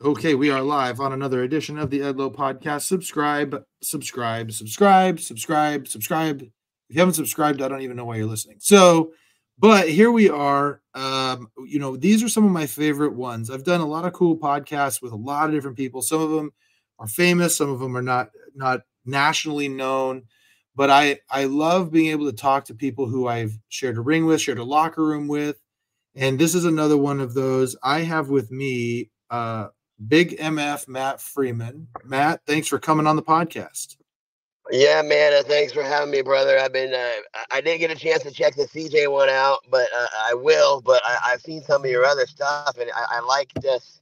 Okay, we are live on another edition of the Edlow podcast. Subscribe, subscribe, subscribe, subscribe, subscribe. If you haven't subscribed, I don't even know why you're listening. So, but here we are. Um, you know, these are some of my favorite ones. I've done a lot of cool podcasts with a lot of different people. Some of them are famous, some of them are not not nationally known. But I I love being able to talk to people who I've shared a ring with, shared a locker room with. And this is another one of those. I have with me uh Big MF Matt Freeman. Matt, thanks for coming on the podcast. Yeah, man. Uh, thanks for having me, brother. I've been, uh, I didn't get a chance to check the CJ one out, but uh, I will. But I, have seen some of your other stuff, and I, I like this.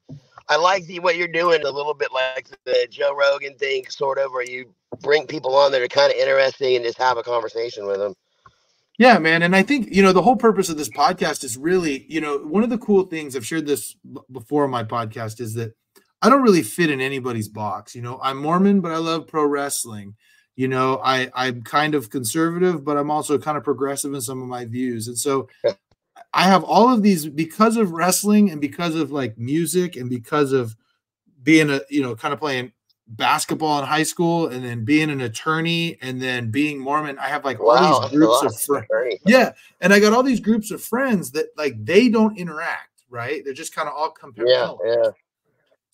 I like the, what you're doing a little bit like the Joe Rogan thing, sort of, where you bring people on that are kind of interesting and just have a conversation with them. Yeah, man. And I think, you know, the whole purpose of this podcast is really, you know, one of the cool things I've shared this b- before my podcast is that I don't really fit in anybody's box. You know, I'm Mormon, but I love pro wrestling. You know, I I'm kind of conservative, but I'm also kind of progressive in some of my views. And so I have all of these because of wrestling and because of like music and because of being a, you know, kind of playing basketball in high school and then being an attorney and then being Mormon. I have like wow, all these groups of friends. Yeah. And I got all these groups of friends that like they don't interact, right? They're just kind of all compared. Yeah, yeah.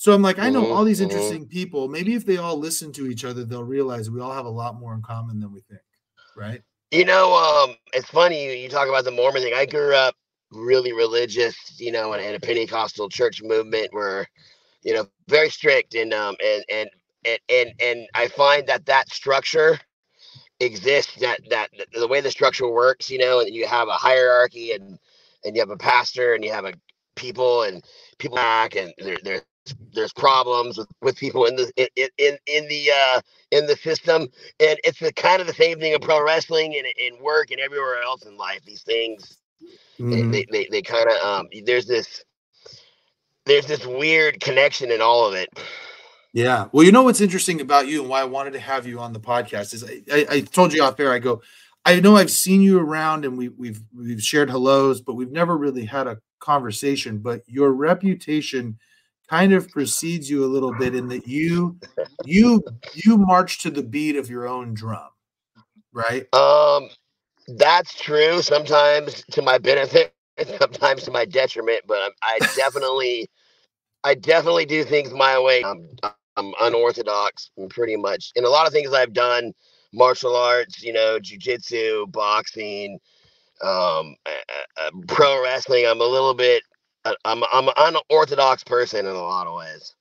So I'm like, I know mm-hmm, all these mm-hmm. interesting people. Maybe if they all listen to each other, they'll realize we all have a lot more in common than we think, right? You know, um, it's funny you talk about the Mormon thing. I grew up really religious, you know, in, in a Pentecostal church movement where, you know, very strict and um and and and and, and I find that that structure exists that that the way the structure works, you know, and you have a hierarchy and and you have a pastor and you have a people and people back and there, there there's problems with, people in the in in, in the uh in the system and it's the kind of the same thing in pro wrestling and in work and everywhere else in life. These things mm-hmm. they, they, they kind of um there's this there's this weird connection in all of it. Yeah. Well you know what's interesting about you and why i wanted to have you on the podcast is i i, I told you off air i go i know i've seen you around and we, we've we've shared hellos but we've never really had a conversation but your reputation kind of precedes you a little bit in that you you you march to the beat of your own drum right? Um that's true sometimes to my benefit sometimes to my detriment but i definitely i definitely do things my way. I'm, I'm unorthodox pretty much in a lot of things i've done martial arts you know jiu-jitsu boxing um uh, uh, pro wrestling i'm a little bit I'm I'm an unorthodox person in a lot of ways.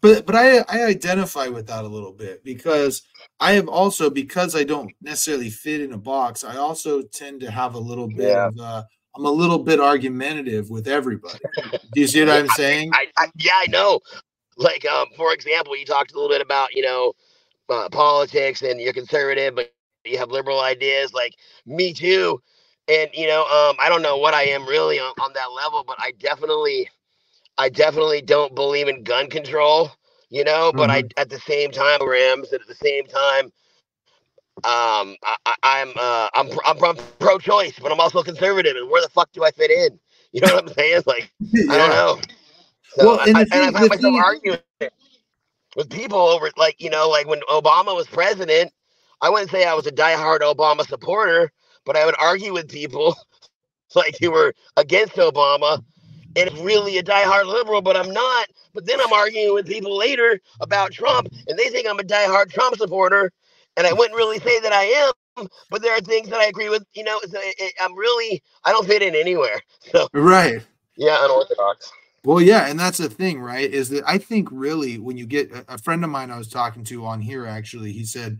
But but I I identify with that a little bit because I have also because I don't necessarily fit in a box. I also tend to have a little bit yeah. of uh, I'm a little bit argumentative with everybody. Do you see what I'm saying? I, I, yeah, I know. Like um, for example, you talked a little bit about you know uh, politics and you're conservative, but you have liberal ideas. Like me too and you know, um, I don't know what I am really on, on that level, but I definitely, I definitely don't believe in gun control. You know, but mm-hmm. I at the same time, Rams, and at the same time, um, I, am uh, I'm I'm, I'm pro-choice, but I'm also conservative. And where the fuck do I fit in? You know what I'm saying? Like, yeah. I don't know. So well, and, I, thing, and I've had myself arguing with people over, like, you know, like when Obama was president, I wouldn't say I was a diehard Obama supporter, but I would argue with people like you were against Obama and really a diehard liberal, but I'm not. But then I'm arguing with people later about Trump, and they think I'm a diehard Trump supporter, and I wouldn't really say that I am. But there are things that I agree with. You know, I'm really I don't fit in anywhere. So right, yeah, unorthodox. Well, yeah, and that's the thing, right? Is that I think really when you get a friend of mine I was talking to on here actually, he said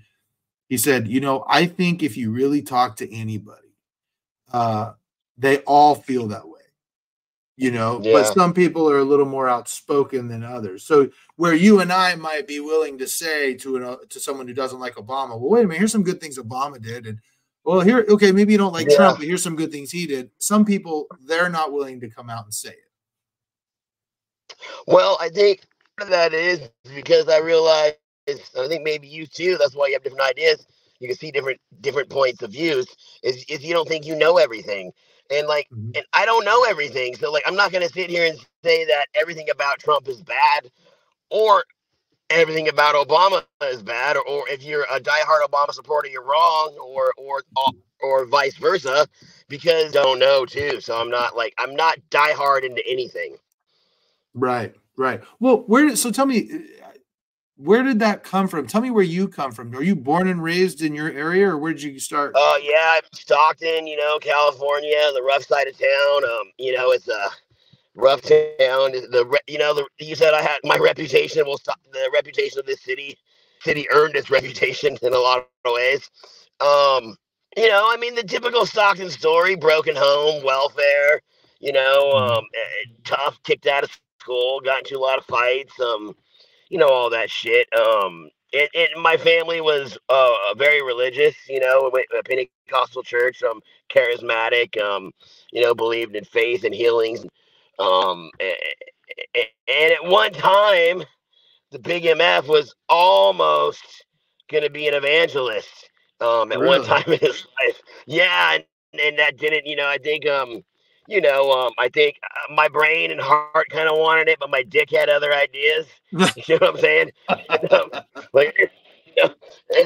he said, you know, I think if you really talk to anybody, uh, they all feel that way. You know, yeah. but some people are a little more outspoken than others. So where you and I might be willing to say to an, uh, to someone who doesn't like Obama, well, wait a minute, here's some good things Obama did, and well, here, okay, maybe you don't like yeah. Trump, but here's some good things he did. Some people they're not willing to come out and say it. Well, I think that is because I realize I think maybe you too. That's why you have different ideas. You can see different different points of views. Is is you don't think you know everything, And like, mm-hmm. and I don't know everything. So like, I'm not going to sit here and say that everything about Trump is bad or everything about Obama is bad, or, or if you're a diehard Obama supporter, you're wrong, or or or vice versa, because I don't know too. So I'm not like I'm not diehard into anything. Right, right. Well, where? So tell me, where did that come from? Tell me where you come from. Are you born and raised in your area, or where did you start? Oh uh, yeah, Stockton, you know, California, the rough side of town. Um, you know, it's a rough town. The you know the you said I had my reputation will stop the reputation of this city. City earned its reputation in a lot of ways. Um, you know, I mean the typical Stockton story: broken home, welfare. You know, mm-hmm. um, eh, tough, kicked out of school, got into a lot of fights. Um, you know all that shit. Um, it, it my family was uh very religious. You know, a Pentecostal church. Um, charismatic. Um, you know, believed in faith and healings um, and at one time, the Big MF was almost going to be an evangelist. Um, at really? one time in his life, yeah, and, and that didn't, you know, I think, um, you know, um, I think uh, my brain and heart kind of wanted it, but my dick had other ideas. you know what I'm saying? and, um, like, you know,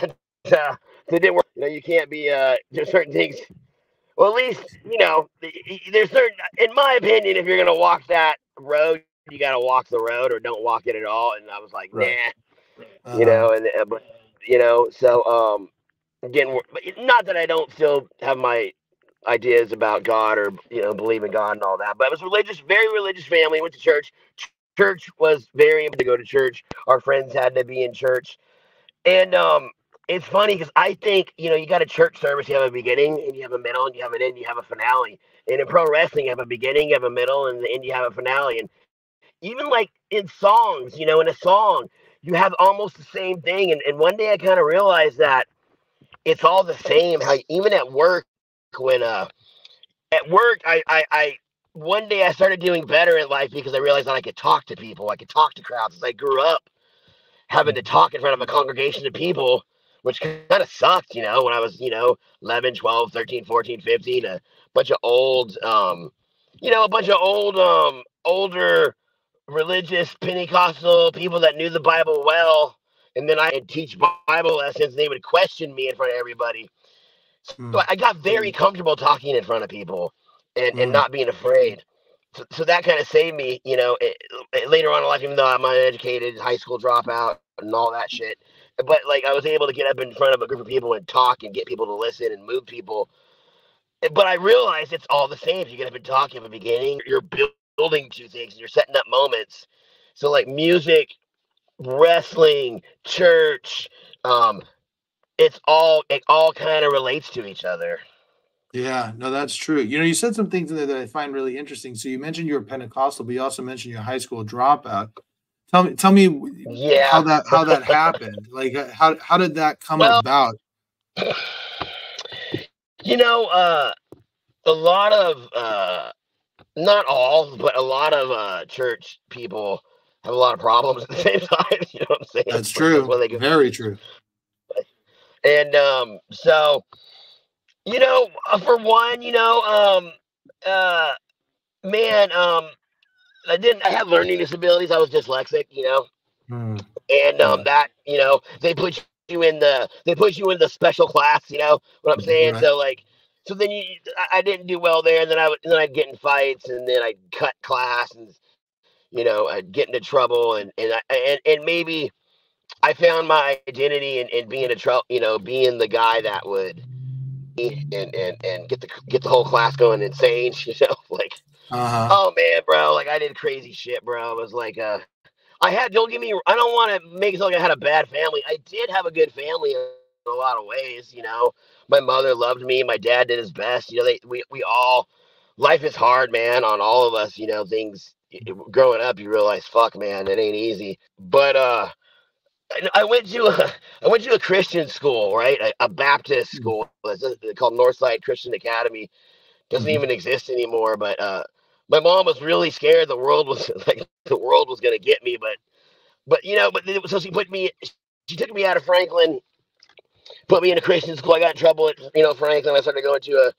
and, uh, it didn't work. You know, you can't be. Uh, there's certain things well, at least you know there's certain. In my opinion, if you're gonna walk that road, you got to walk the road or don't walk it at all. And I was like, right. nah, uh-huh. you know, and uh, but you know, so um, again, not that I don't still have my ideas about God or you know believe in God and all that, but it was religious, very religious family. Went to church. Church was very important to go to church. Our friends had to be in church, and um, it's funny because I think you know you got a church service, you have a beginning and you have a middle and you have an end, you have a finale. And in pro wrestling, you have a beginning, you have a middle, and the end you have a finale. And even like in songs, you know, in a song, you have almost the same thing. And, and one day I kind of realized that it's all the same. How even at work, when uh at work, I I, I one day I started doing better in life because I realized that I could talk to people, I could talk to crowds. As I grew up, having to talk in front of a congregation of people which kind of sucked, you know, when I was, you know, 11, 12, 13, 14, 15, a bunch of old, um, you know, a bunch of old, um, older religious Pentecostal people that knew the Bible well. And then I'd teach Bible lessons and they would question me in front of everybody. So mm. I got very comfortable talking in front of people and, mm. and not being afraid. So, so that kind of saved me, you know, it, it, later on in life, even though I'm uneducated, high school dropout, and all that shit but like I was able to get up in front of a group of people and talk and get people to listen and move people. But I realized it's all the same. If you get up and talk in the beginning, you're building two things and you're setting up moments. So like music, wrestling, church, um, it's all it all kind of relates to each other. Yeah, no, that's true. You know, you said some things in there that I find really interesting. So you mentioned you were Pentecostal, but you also mentioned your high school dropout. Tell me, tell me, yeah, how that how that happened. Like, uh, how how did that come well, about? You know, uh, a lot of uh, not all, but a lot of uh, church people have a lot of problems at the same time. You know what I'm saying? That's true. That's Very true. And um, so, you know, uh, for one, you know, um, uh, man, um, I didn't. I had learning disabilities. I was dyslexic, you know, mm. and um, that you know they put you in the they put you in the special class. You know what I'm saying? Right. So like, so then you, I, I didn't do well there, and then I would then I'd get in fights, and then I'd cut class, and you know I'd get into trouble, and and I, and and maybe I found my identity in, in being a trouble, you know, being the guy that would and and and get the get the whole class going insane, you know, like uh-huh. Oh man, bro, like I did crazy shit, bro. I was like, uh, I had. Don't get me. I don't want to make it sound like I had a bad family. I did have a good family in a lot of ways. You know, my mother loved me. My dad did his best. You know, they we we all. Life is hard, man, on all of us. You know, things growing up, you realize, fuck, man, it ain't easy. But uh, I went to a I went to a Christian school, right? A, a Baptist mm. school. It's called Northside Christian Academy. Doesn't mm-hmm. even exist anymore. But uh, my mom was really scared the world was like the world was gonna get me, but but you know, but so she put me she took me out of Franklin, put me in a Christian school. I got in trouble at you know Franklin. I started going to a,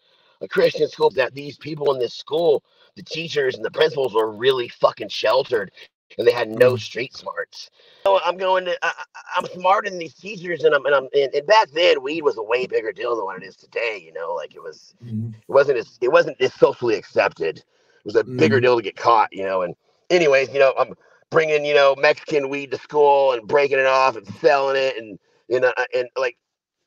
a Christian school that these people in this school, the teachers and the principals were really fucking sheltered and they had no mm. street smarts. So I'm going to, I, am smarter than these teachers, and I'm, and I'm, and, and, back then weed was a way bigger deal than what it is today. You know, like it was, mm-hmm. it wasn't as, it wasn't as socially accepted. It was a mm-hmm. bigger deal to get caught. You know, and anyways, you know, I'm bringing you know Mexican weed to school and breaking it off and selling it, and you know, and like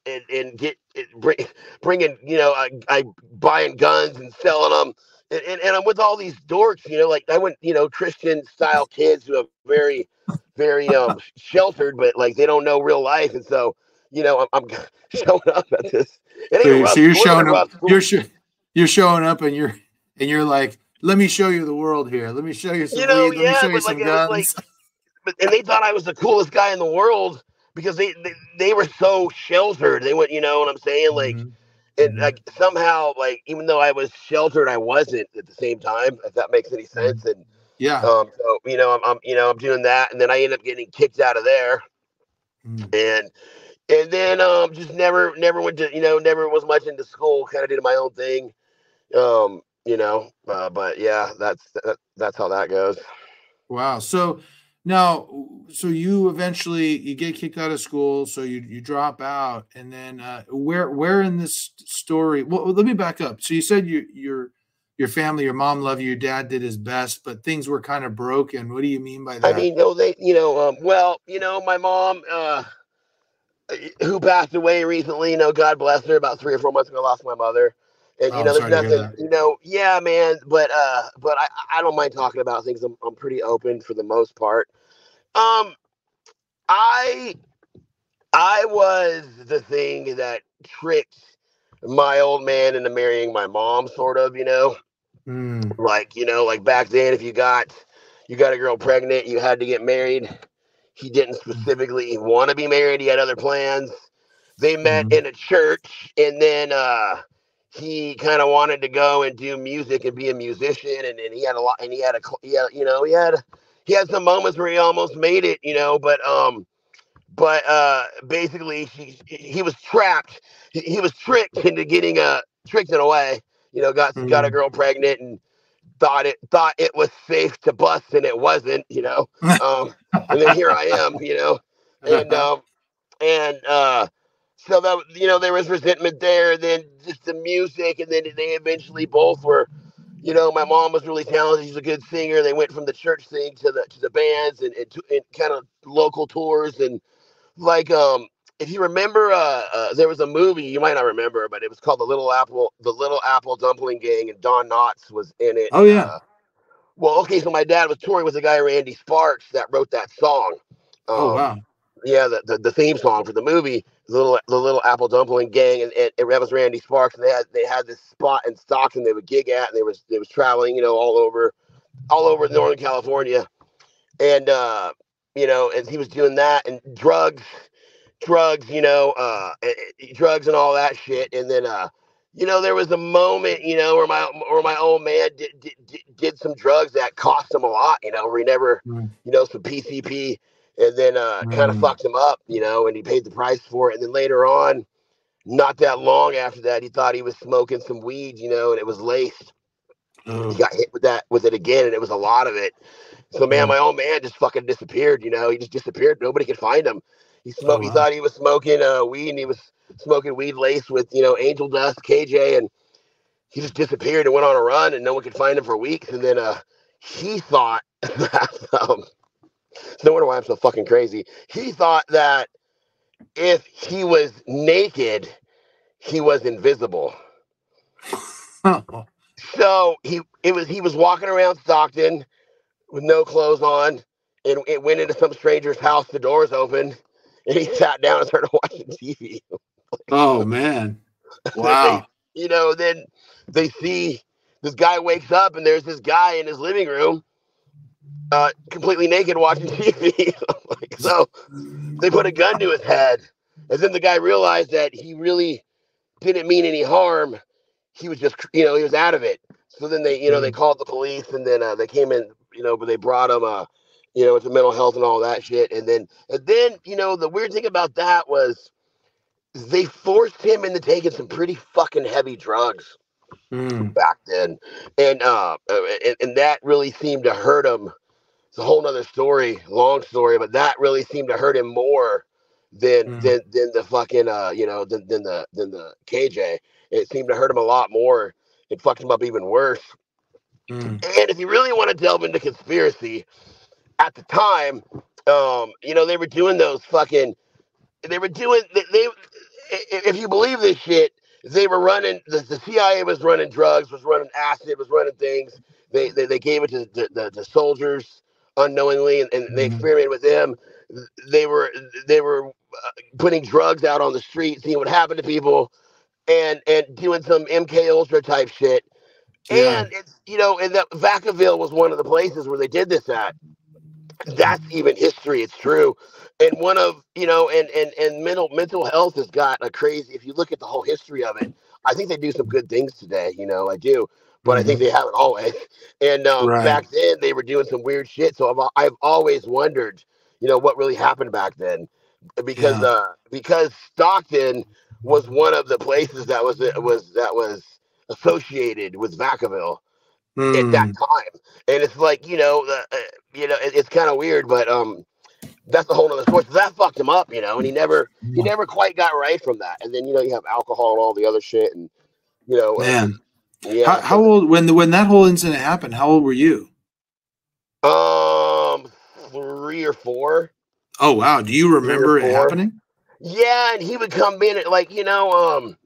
and, and get bring, bringing you know I, I buying guns and selling them and, and, and I'm with all these dorks you know like I went you know Christian style kids who are very very um sheltered but like they don't know real life and so you know I'm, I'm showing up at this so, so, you're showing up you're sh- you're showing up and you're and you're like let me show you the world here let me show you some you know, weed. let yeah, me show you some like, guns like, but, and they thought I was the coolest guy in the world because they, they, they were so sheltered. They went, you know what I'm saying? Like, mm-hmm. And mm-hmm. like somehow, like even though I was sheltered, I wasn't at the same time. If that makes any mm-hmm. sense. And yeah, um, so you know, I'm, I'm you know I'm doing that, and then I end up getting kicked out of there, mm-hmm. and and then um just never never went to you know never was much into school. Kind of did my own thing. Um, you know, uh, but yeah, that's that, that's how that goes. Wow. So now, so you eventually you get kicked out of school, so you you drop out, and then uh, where where in this story? Well, let me back up. So you said you your your family, your mom loved you, your dad did his best, but things were kind of broken. What do you mean by that? I mean, no, they, you know, um, well, you know, my mom, uh, who passed away recently, you know, God bless her, about three or four months ago, I lost my mother. And you oh, know, there's nothing, you know, yeah, man. But uh, but I, I don't mind talking about things. I'm, I'm pretty open for the most part. Um, I I was the thing that tricked my old man into marrying my mom, sort of, you know. Mm. Like, you know, like back then, if you got you got a girl pregnant, you had to get married. He didn't hmm. specifically want to be married, he had other plans. They met mm. in a church and then uh he kind of wanted to go and do music and be a musician and, and he had a lot and he had a he had, you know he had he had some moments where he almost made it you know but um but uh basically he he was trapped he, he was tricked into getting a uh, tricked in a way you know got mm-hmm. got a mm. girl pregnant and thought it thought it was safe to bust and it wasn't you know um and then here i am you know and um and uh so that you know there was resentment there and then just the music and then they eventually both were you know my mom was really talented. She's a good singer. They went from the church thing to the to the bands and, and, to, and kind of local tours and like um if you remember uh, uh, there was a movie you might not remember but it was called the little apple the little apple dumpling gang and don knotts was in it. Oh yeah. Uh, well okay so my dad was touring with a guy randy sparks that wrote that song. Oh, um, oh wow yeah, the, the, the, theme song for the movie, the little the little Apple Dumpling Gang, and, and, and that was Randy Sparks, and they had they had this spot in Stockton they would gig at, and they was they was traveling, you know, all over, all over Northern California, and uh, you know, and he was doing that and drugs, drugs, you know, uh, drugs and all that shit, and then uh, you know, there was a moment, you know, where my where my old man did did, did some drugs that cost him a lot, you know, where he never, mm. you know, some PCP and then uh, mm. kind of fucked him up, you know, and he paid the price for it. And then later on, not that long after that, he thought he was smoking some weed, you know, and it was laced. Mm. He got hit with that with it again, and it was a lot of it. So man, mm. my old man just fucking disappeared. You know, he just disappeared. Nobody could find him. He smoked. Oh, wow. He thought he was smoking uh, weed, and he was smoking weed laced with you know angel dust, KJ, and he just disappeared and went on a run, and no one could find him for weeks. And then uh, he thought that um, no wonder why I'm so fucking crazy. He thought that if he was naked, he was invisible. so he it was he was walking around Stockton with no clothes on, and it went into some stranger's house. The doors open, and he sat down and started watching TV. oh man! Wow. they, you know, then they see this guy wakes up, and there's this guy in his living room uh, completely naked watching TV. like, so they put a gun to his head. And then the guy realized that he really didn't mean any harm. He was just, you know, he was out of it. So then they, you know, they mm-hmm. called the police and then uh, they came in, you know, but they brought him, uh, you know, into mental health and all that shit. And then, and then, you know, the weird thing about that was they forced him into taking some pretty fucking heavy drugs. Mm. back then, and uh, and, and that really seemed to hurt him. It's a whole nother story, long story, but that really seemed to hurt him more than mm. than than the fucking uh you know than than the than the KJ. It seemed to hurt him a lot more. It fucked him up even worse. Mm. And if you really want to delve into conspiracy, at the time, um, you know, they were doing those fucking they were doing they, they if you believe this shit, they were running the, the CIA was running drugs, was running acid, was running things. They they, they gave it to the, the, the soldiers unknowingly and, and they mm-hmm. experimented with them. They were they were uh, putting drugs out on the street, seeing what happened to people, and and doing some MK Ultra type shit. Yeah. And it's you know, and that Vacaville was one of the places where they did this at. That's even history. It's true and one of you know and and and mental mental health has got a crazy if you look at the whole history of it i think they do some good things today you know i do but mm-hmm. i think mm-hmm. they haven't always and um, right. back then they were doing some weird shit so I've, I've always wondered you know what really happened back then because yeah. uh because stockton was one of the places that was was that was associated with vacaville mm. at that mm. time and it's like you know uh, you know it, it's kind of weird but um that's a whole other story. So that fucked him up, you know, and he never he never quite got right from that. And then you know you have alcohol and all the other shit, and you know, man, yeah. How, how old when the, when that whole incident happened? How old were you? Um, three or four. Oh wow! Do you remember it happening? Yeah, and he would come in at like you know, um,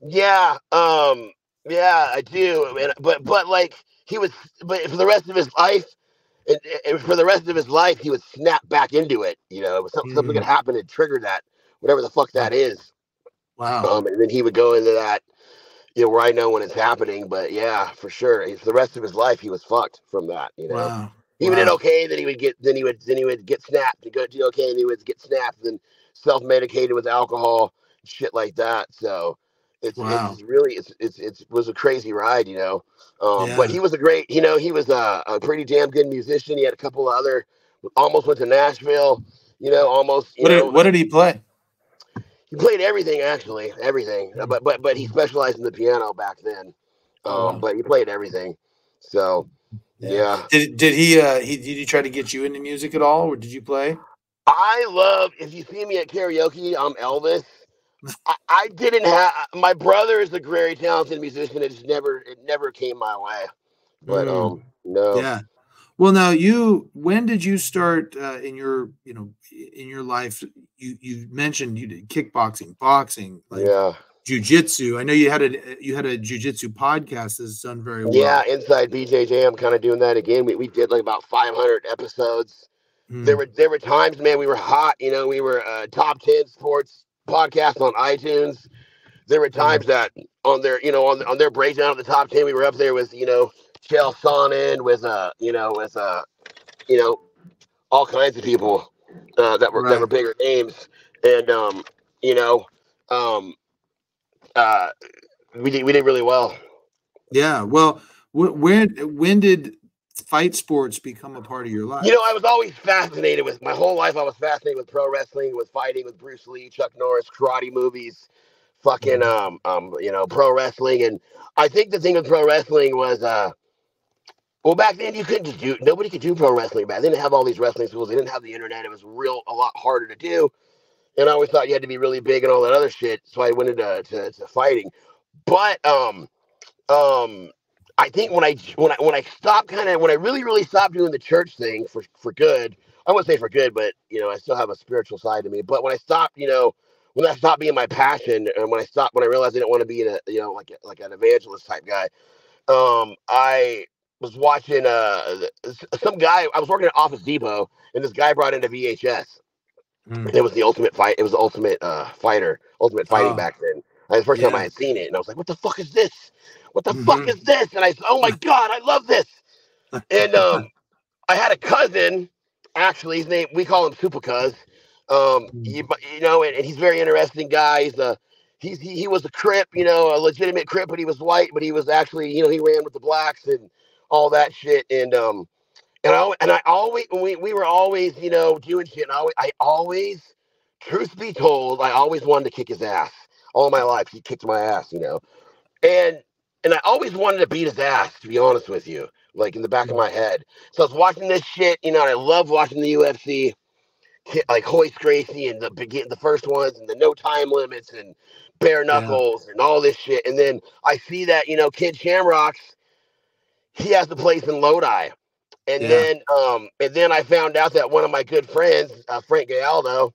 yeah, um, yeah, I do. But but like he was, but for the rest of his life, and, and, for the rest of his life, he would snap back into it. You know, something, mm. something could happen and trigger that, whatever the fuck that is. Wow. Um, and then he would go into that, you know, where I know when it's happening. But yeah, for sure, for the rest of his life, he was fucked from that. You know, wow. he wow. okay. Then he would get, then he would, then he would get snapped. He go do okay, and he would get snapped, and self medicated with alcohol, shit like that. So it's, wow. it's really it's, it's it's was a crazy ride, you know. Um, yeah. But he was a great, you know, he was a, a, pretty damn good musician. He had a couple of other, almost went to Nashville, you know, almost. You what, know, did, what did he play? He played everything actually, everything. But but but he specialized in the piano back then. Um, oh. But he played everything. So yeah. yeah. Did did he uh he did he try to get you into music at all, or did you play? I love if you see me at karaoke, I'm Elvis. I, I, didn't have my brother is a very talented musician. It just never it never came my way. But mm. um no. Yeah. Well, now you when did you start uh, in your you know in your life? You you mentioned you did kickboxing, boxing, like yeah, jujitsu. I know you had a you had a jujitsu podcast that's done very well. Yeah, inside BJJ, I'm kind of doing that again. We we did like about 500 episodes. Mm. There were there were times, man, we were hot. You know, we were uh, top 10 sports podcast on iTunes. There were times that on their, you know, on on their breakdown of the top ten, we were up there with, you know, Chael Sonnen, with uh, you know, with uh, you know, all kinds of people uh, that were right. that were bigger names, and um, you know, um, uh, we did we did really well. Yeah, well, when when did fight sports become a part of your life? You know, I was always fascinated with my whole life. I was fascinated with pro wrestling, with fighting, with Bruce Lee, Chuck Norris, karate movies, fucking mm-hmm. um um you know pro wrestling. And I think the thing with pro wrestling was uh well back then you couldn't just do nobody could do pro wrestling back. They didn't have all these wrestling schools. They didn't have the internet. It was real a lot harder to do. And I always thought you had to be really big and all that other shit. So I went into to, to fighting. But um um I think when I when I when I stopped kind of when I really really stopped doing the church thing for for good, I wouldn't say for good, but you know I still have a spiritual side to me. But when I stopped, you know, when that stopped being my passion, and when I stopped, when I realized I didn't want to be in a you know like like an evangelist type guy, um, I was watching uh some guy. I was working at Office Depot, and this guy brought in a VHS. Mm. It was the ultimate fight. It was the ultimate uh fighter, ultimate fighting oh. back then. And the first yeah. time I had seen it, and I was like, "What the fuck is this?" What the mm-hmm. fuck is this? And I said, oh my God, I love this. And um, I had a cousin, actually, his name, we call him Super Cuz. Um, mm. you, you know, and, and, he's a very interesting guy. He's a, he's, he, he was a Crip, you know, a legitimate Crip, but he was white, but he was actually, you know, he ran with the blacks and all that shit. And, um, and I, and I always, we, we were always, you know, doing shit. And I always, I always, truth be told, I always wanted to kick his ass all my life. He kicked my ass, you know. And and I always wanted to beat his ass, to be honest with you, like in the back of my head. So I was watching this shit, you know, and I love watching the UFC, like Royce Gracie and the begin the first ones and the no time limits and bare knuckles yeah. and all this shit. And then I see that, you know, Ken Shamrock's, he has the place in Lodi. And yeah. then um and then I found out that one of my good friends, uh, Frank Gallardo,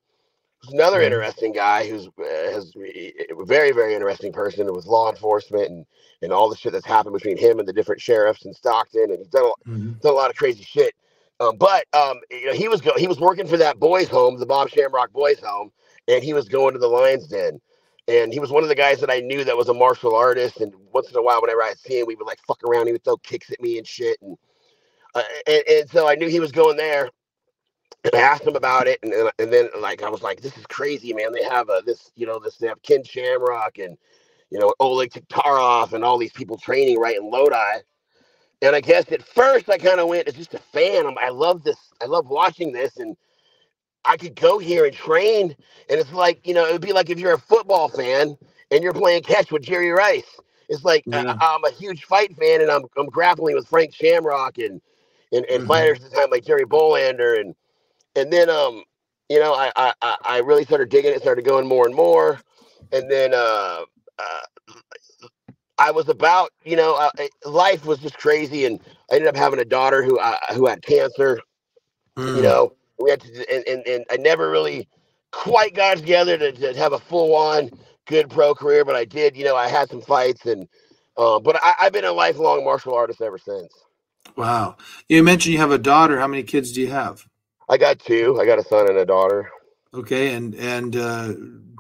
another interesting guy who's uh, has a very very interesting person with law enforcement and and all the shit that's happened between him and the different sheriffs in Stockton, and he's done a, mm-hmm. done a lot of crazy shit. Um, but um, you know, he was go- he was working for that boys' home, the Bob Shamrock boys' home, and he was going to the Lions Den. And he was one of the guys that I knew that was a martial artist. And once in a while, whenever I'd see him, we would like fuck around. He would throw kicks at me and shit. And uh, and, and so I knew he was going there. And I asked him about it, and, and then like I was like, "This is crazy, man! They have a this, you know, this they have Ken Shamrock and you know, Oleg Taktarov and all these people training right in Lodi. And I guess at first I kind of went as just a fan. I'm, I love this. I love watching this. And I could go here and train. And it's like, you know, it would be like if you're a football fan and you're playing catch with Jerry Rice. It's like yeah. I, am a huge fight fan and I'm, I'm grappling with Frank Shamrock and, and, and mm-hmm. fighters at the time like Jerry Bohlander And, and then, um, you know, I, I, I really started digging it, started going more and more. And then, uh, uh, I was about, you know, uh, life was just crazy, and I ended up having a daughter who uh, who had cancer. Mm. You know, we had to, and, and, and I never really quite got together to, to have a full on good pro career, but I did. You know, I had some fights, and uh, but I, I've been a lifelong martial artist ever since. Wow, you mentioned you have a daughter. How many kids do you have? I got two. I got a son and a daughter. Okay, and and uh,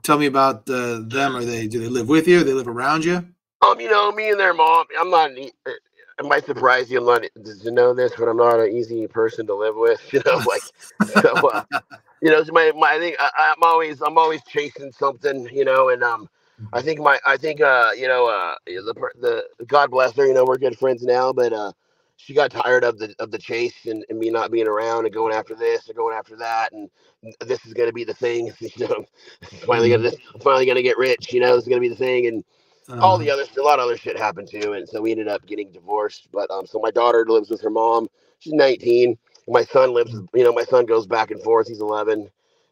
tell me about uh, them. Are they do they live with you? They live around you? Um, you know, me and their mom. I'm not. It might surprise you. I'm not to know this, but I'm not an easy person to live with. You know, like so. Uh, you know, my, my I think I, am always I'm always chasing something. You know, and um, I think my I think uh, you know, uh, the the God bless her. You know, we're good friends now, but uh, she got tired of the of the chase and, and me not being around and going after this or going after that and this is going to be the thing you know finally gonna mm-hmm. finally gonna get rich you know this is gonna be the thing and uh-huh. all the other a lot of other shit happened too and so we ended up getting divorced but um so my daughter lives with her mom she's 19 my son lives you know my son goes back and forth he's 11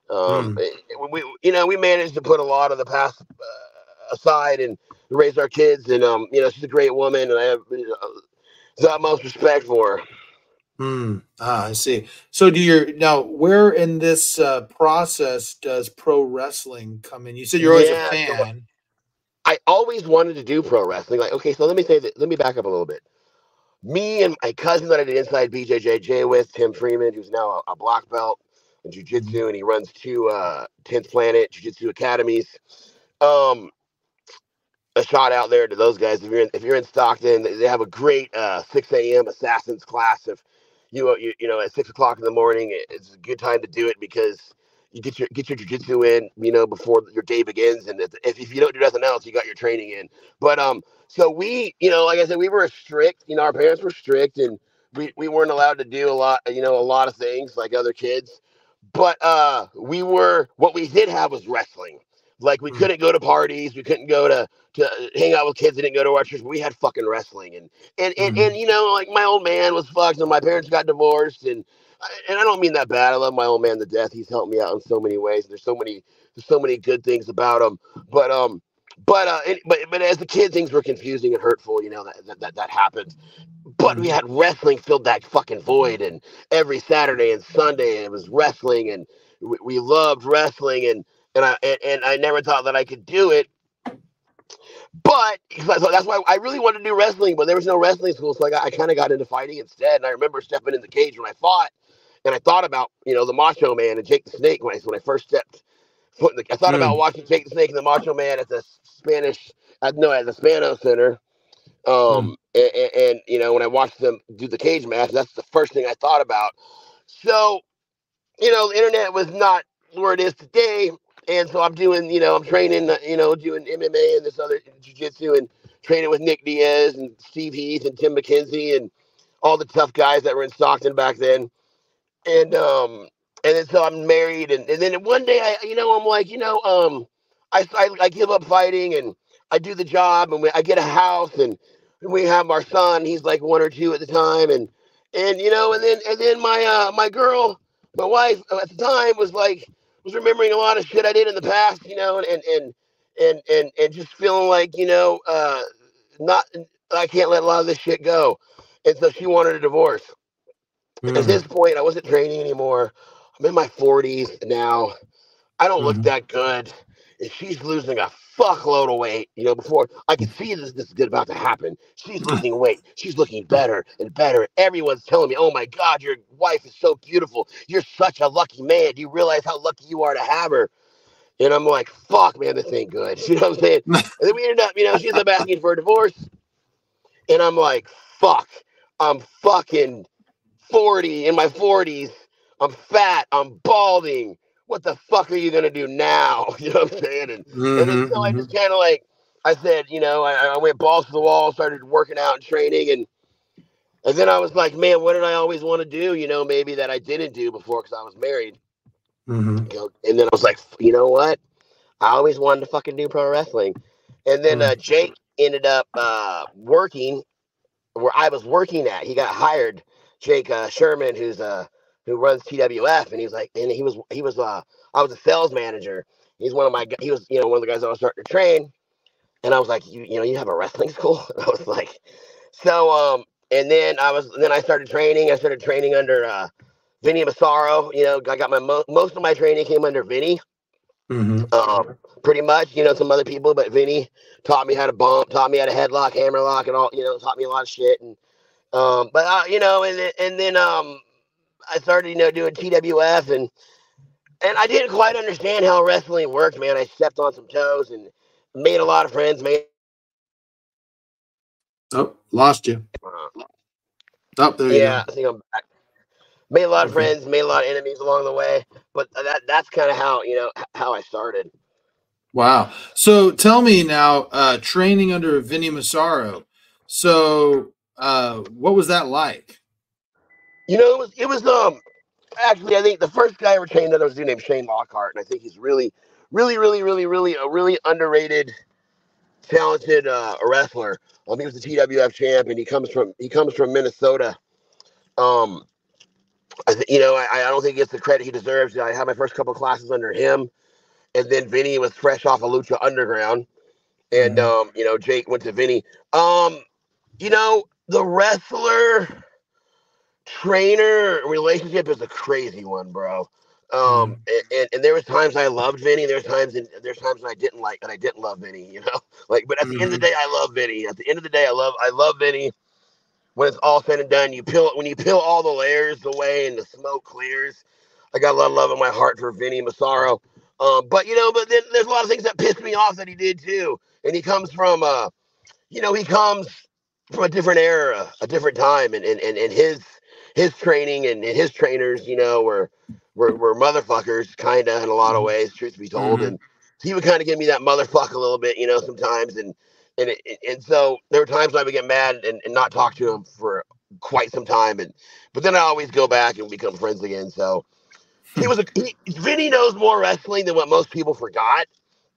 um mm. we you know we managed to put a lot of the past uh, aside and raise our kids and um you know she's a great woman and i have the utmost respect for Hmm. Ah, I see. So, do you your now where in this uh, process does pro wrestling come in? You said you're always yeah, a fan. So I always wanted to do pro wrestling. Like, okay, so let me say that. Let me back up a little bit. Me and my cousin that I did inside BJJ with, Tim Freeman, who's now a, a black belt in jiu-jitsu, mm-hmm. and he runs two uh, 10th Planet Jiu-Jitsu academies. Um, a shot out there to those guys. If you're in, if you're in Stockton, they have a great uh, 6 a.m. assassins class. If you, uh, you you know at six o'clock in the morning it's a good time to do it because you get your get your jiu-jitsu in you know before your day begins and if, if you don't do nothing else you got your training in but um so we you know like i said we were strict you know our parents were strict and we, we weren't allowed to do a lot you know a lot of things like other kids but uh we were what we did have was wrestling like we mm. couldn't go to parties, we couldn't go to to hang out with kids that didn't go to our church. We had fucking wrestling, and and and, mm. and you know, like my old man was fucked, and my parents got divorced, and and I don't mean that bad. I love my old man to death. He's helped me out in so many ways. There's so many there's so many good things about him, but um. But uh, but but as a kid, things were confusing and hurtful. You know that that that happened. But we mm. had wrestling filled that fucking void, and every Saturday and Sunday it was wrestling, and we, we loved wrestling, and and I and, and I never thought that I could do it. But so that's why I really wanted to do wrestling, but there was no wrestling school, so I, got, I kind of got into fighting instead. And I remember stepping in the cage when I fought, and I thought about you know the Macho Man and Jake the Snake when I when I first stepped foot in the. I thought mm. about watching Jake the Snake and the Macho Man at the Spanish, at, no, at the Spanos Center. Um, mm. and, and, and you know when I watched them do the cage match, that's the first thing I thought about. So, you know, the internet was not where it is today and so I'm doing, you know, I'm training, uh, you know, doing MMA and this other jiu-jitsu and training with Nick Diaz and Steve Heath and Tim McKenzie and all the tough guys that were in Stockton back then. And um and then so I'm married and, and then one day I you know I'm like, you know, um I, I I give up fighting and I do the job and I get a house and we have our son. He's like one or two at the time, and and you know, and then and then my uh my girl, my wife at the time was like was remembering a lot of shit I did in the past, you know, and and and and and, and just feeling like you know, uh, not I can't let a lot of this shit go, and so she wanted a divorce. Mm-hmm. At this point, I wasn't training anymore. I'm in my 40s now. I don't mm-hmm. look that good. And she's losing a fuckload of weight. You know, before I can mm-hmm. see this, this is good about to happen. She's mm-hmm. losing weight. She's looking better and better. Everyone's telling me, oh my God, your wife is so beautiful. You're such a lucky man. Do you realize how lucky you are to have her? And I'm like, fuck, man, this ain't good. You know what I'm saying? and then we ended up, you know, she ends up asking for a divorce. And I'm like, fuck, I'm fucking 40 in my 40s. I'm fat. I'm balding what the fuck are you gonna do now? You know what I'm saying? And, mm-hmm, and so I just mm-hmm. kind of like I said, you know, I, I, went balls to the wall, started working out and training, and and then I was like, man, what did I always want to do? You know, maybe that I didn't do before because I was married. Mm-hmm. You know, and then I was like, you know what? I always wanted to fucking do pro wrestling. And then mm-hmm. uh, Jake ended up uh, working where I was working at. He got hired. Jake uh, Sherman, who's a uh, who runs TWF, and he's like, and he was he was uh I was a sales manager. He's one of my he was you know one of the guys I was starting to train, and I was like, you you know you have a wrestling school? And I was like, so um and then I was then I started training. I started training under uh Vinny Massaro. You know I got my mo- most of my training came under Vinny. Mm-hmm. Um, pretty much, you know, some other people, but Vinny taught me how to bump, taught me how to headlock, hammerlock, and all. You know, taught me a lot of shit. And um, but uh, you know, and then, and then um, I started, you know, doing TWF and and I didn't quite understand how wrestling worked, man. I stepped on some toes and made a lot of friends, made Oh, lost you. Uh, oh, there yeah, I think I'm back. Made a lot of okay. friends, made a lot of enemies along the way, but that that's kind of how, you know, how I started. Wow. So tell me now, uh training under Vinny Massaro. So uh what was that like? You know, it was it was um actually I think the first guy I ever trained that was named Shane Lockhart, and I think he's really, really, really, really, really a really underrated, talented uh, wrestler. Um, he was the TWF champ, and he comes from he comes from Minnesota. Um, I th- you know I, I don't think he gets the credit he deserves. I had my first couple classes under him, and then Vinny was fresh off of Lucha Underground, and mm-hmm. um, you know Jake went to Vinny. Um, you know the wrestler trainer relationship is a crazy one, bro. Um, mm. and, and, there was times I loved Vinny. There's times and there's times when I didn't like and I didn't love Vinny. You know, like but at the mm. end of the mm-hmm. day, I love Vinny. At the end of the day, I love I love Vinny. When it's all said and done, you peel when you peel all the layers away and the smoke clears. I got a lot of love in my heart for Vinny Massaro. Um, but you know, but then there's a lot of things that pissed me off that he did too. And he comes from uh, you know, he comes from a different era, a different time, and and and, and his his training and, and his trainers, you know, were were, were motherfuckers, kind of in a lot of mm-hmm. ways, truth be told. Mm-hmm. And he would kind of give me that motherfucker a little bit, you know, sometimes. And and it, and so there were times when I would get mad and, and not talk to him for quite some time. And but then I always go back and become friends again. So he was a he, Vinny knows more wrestling than what most people forgot.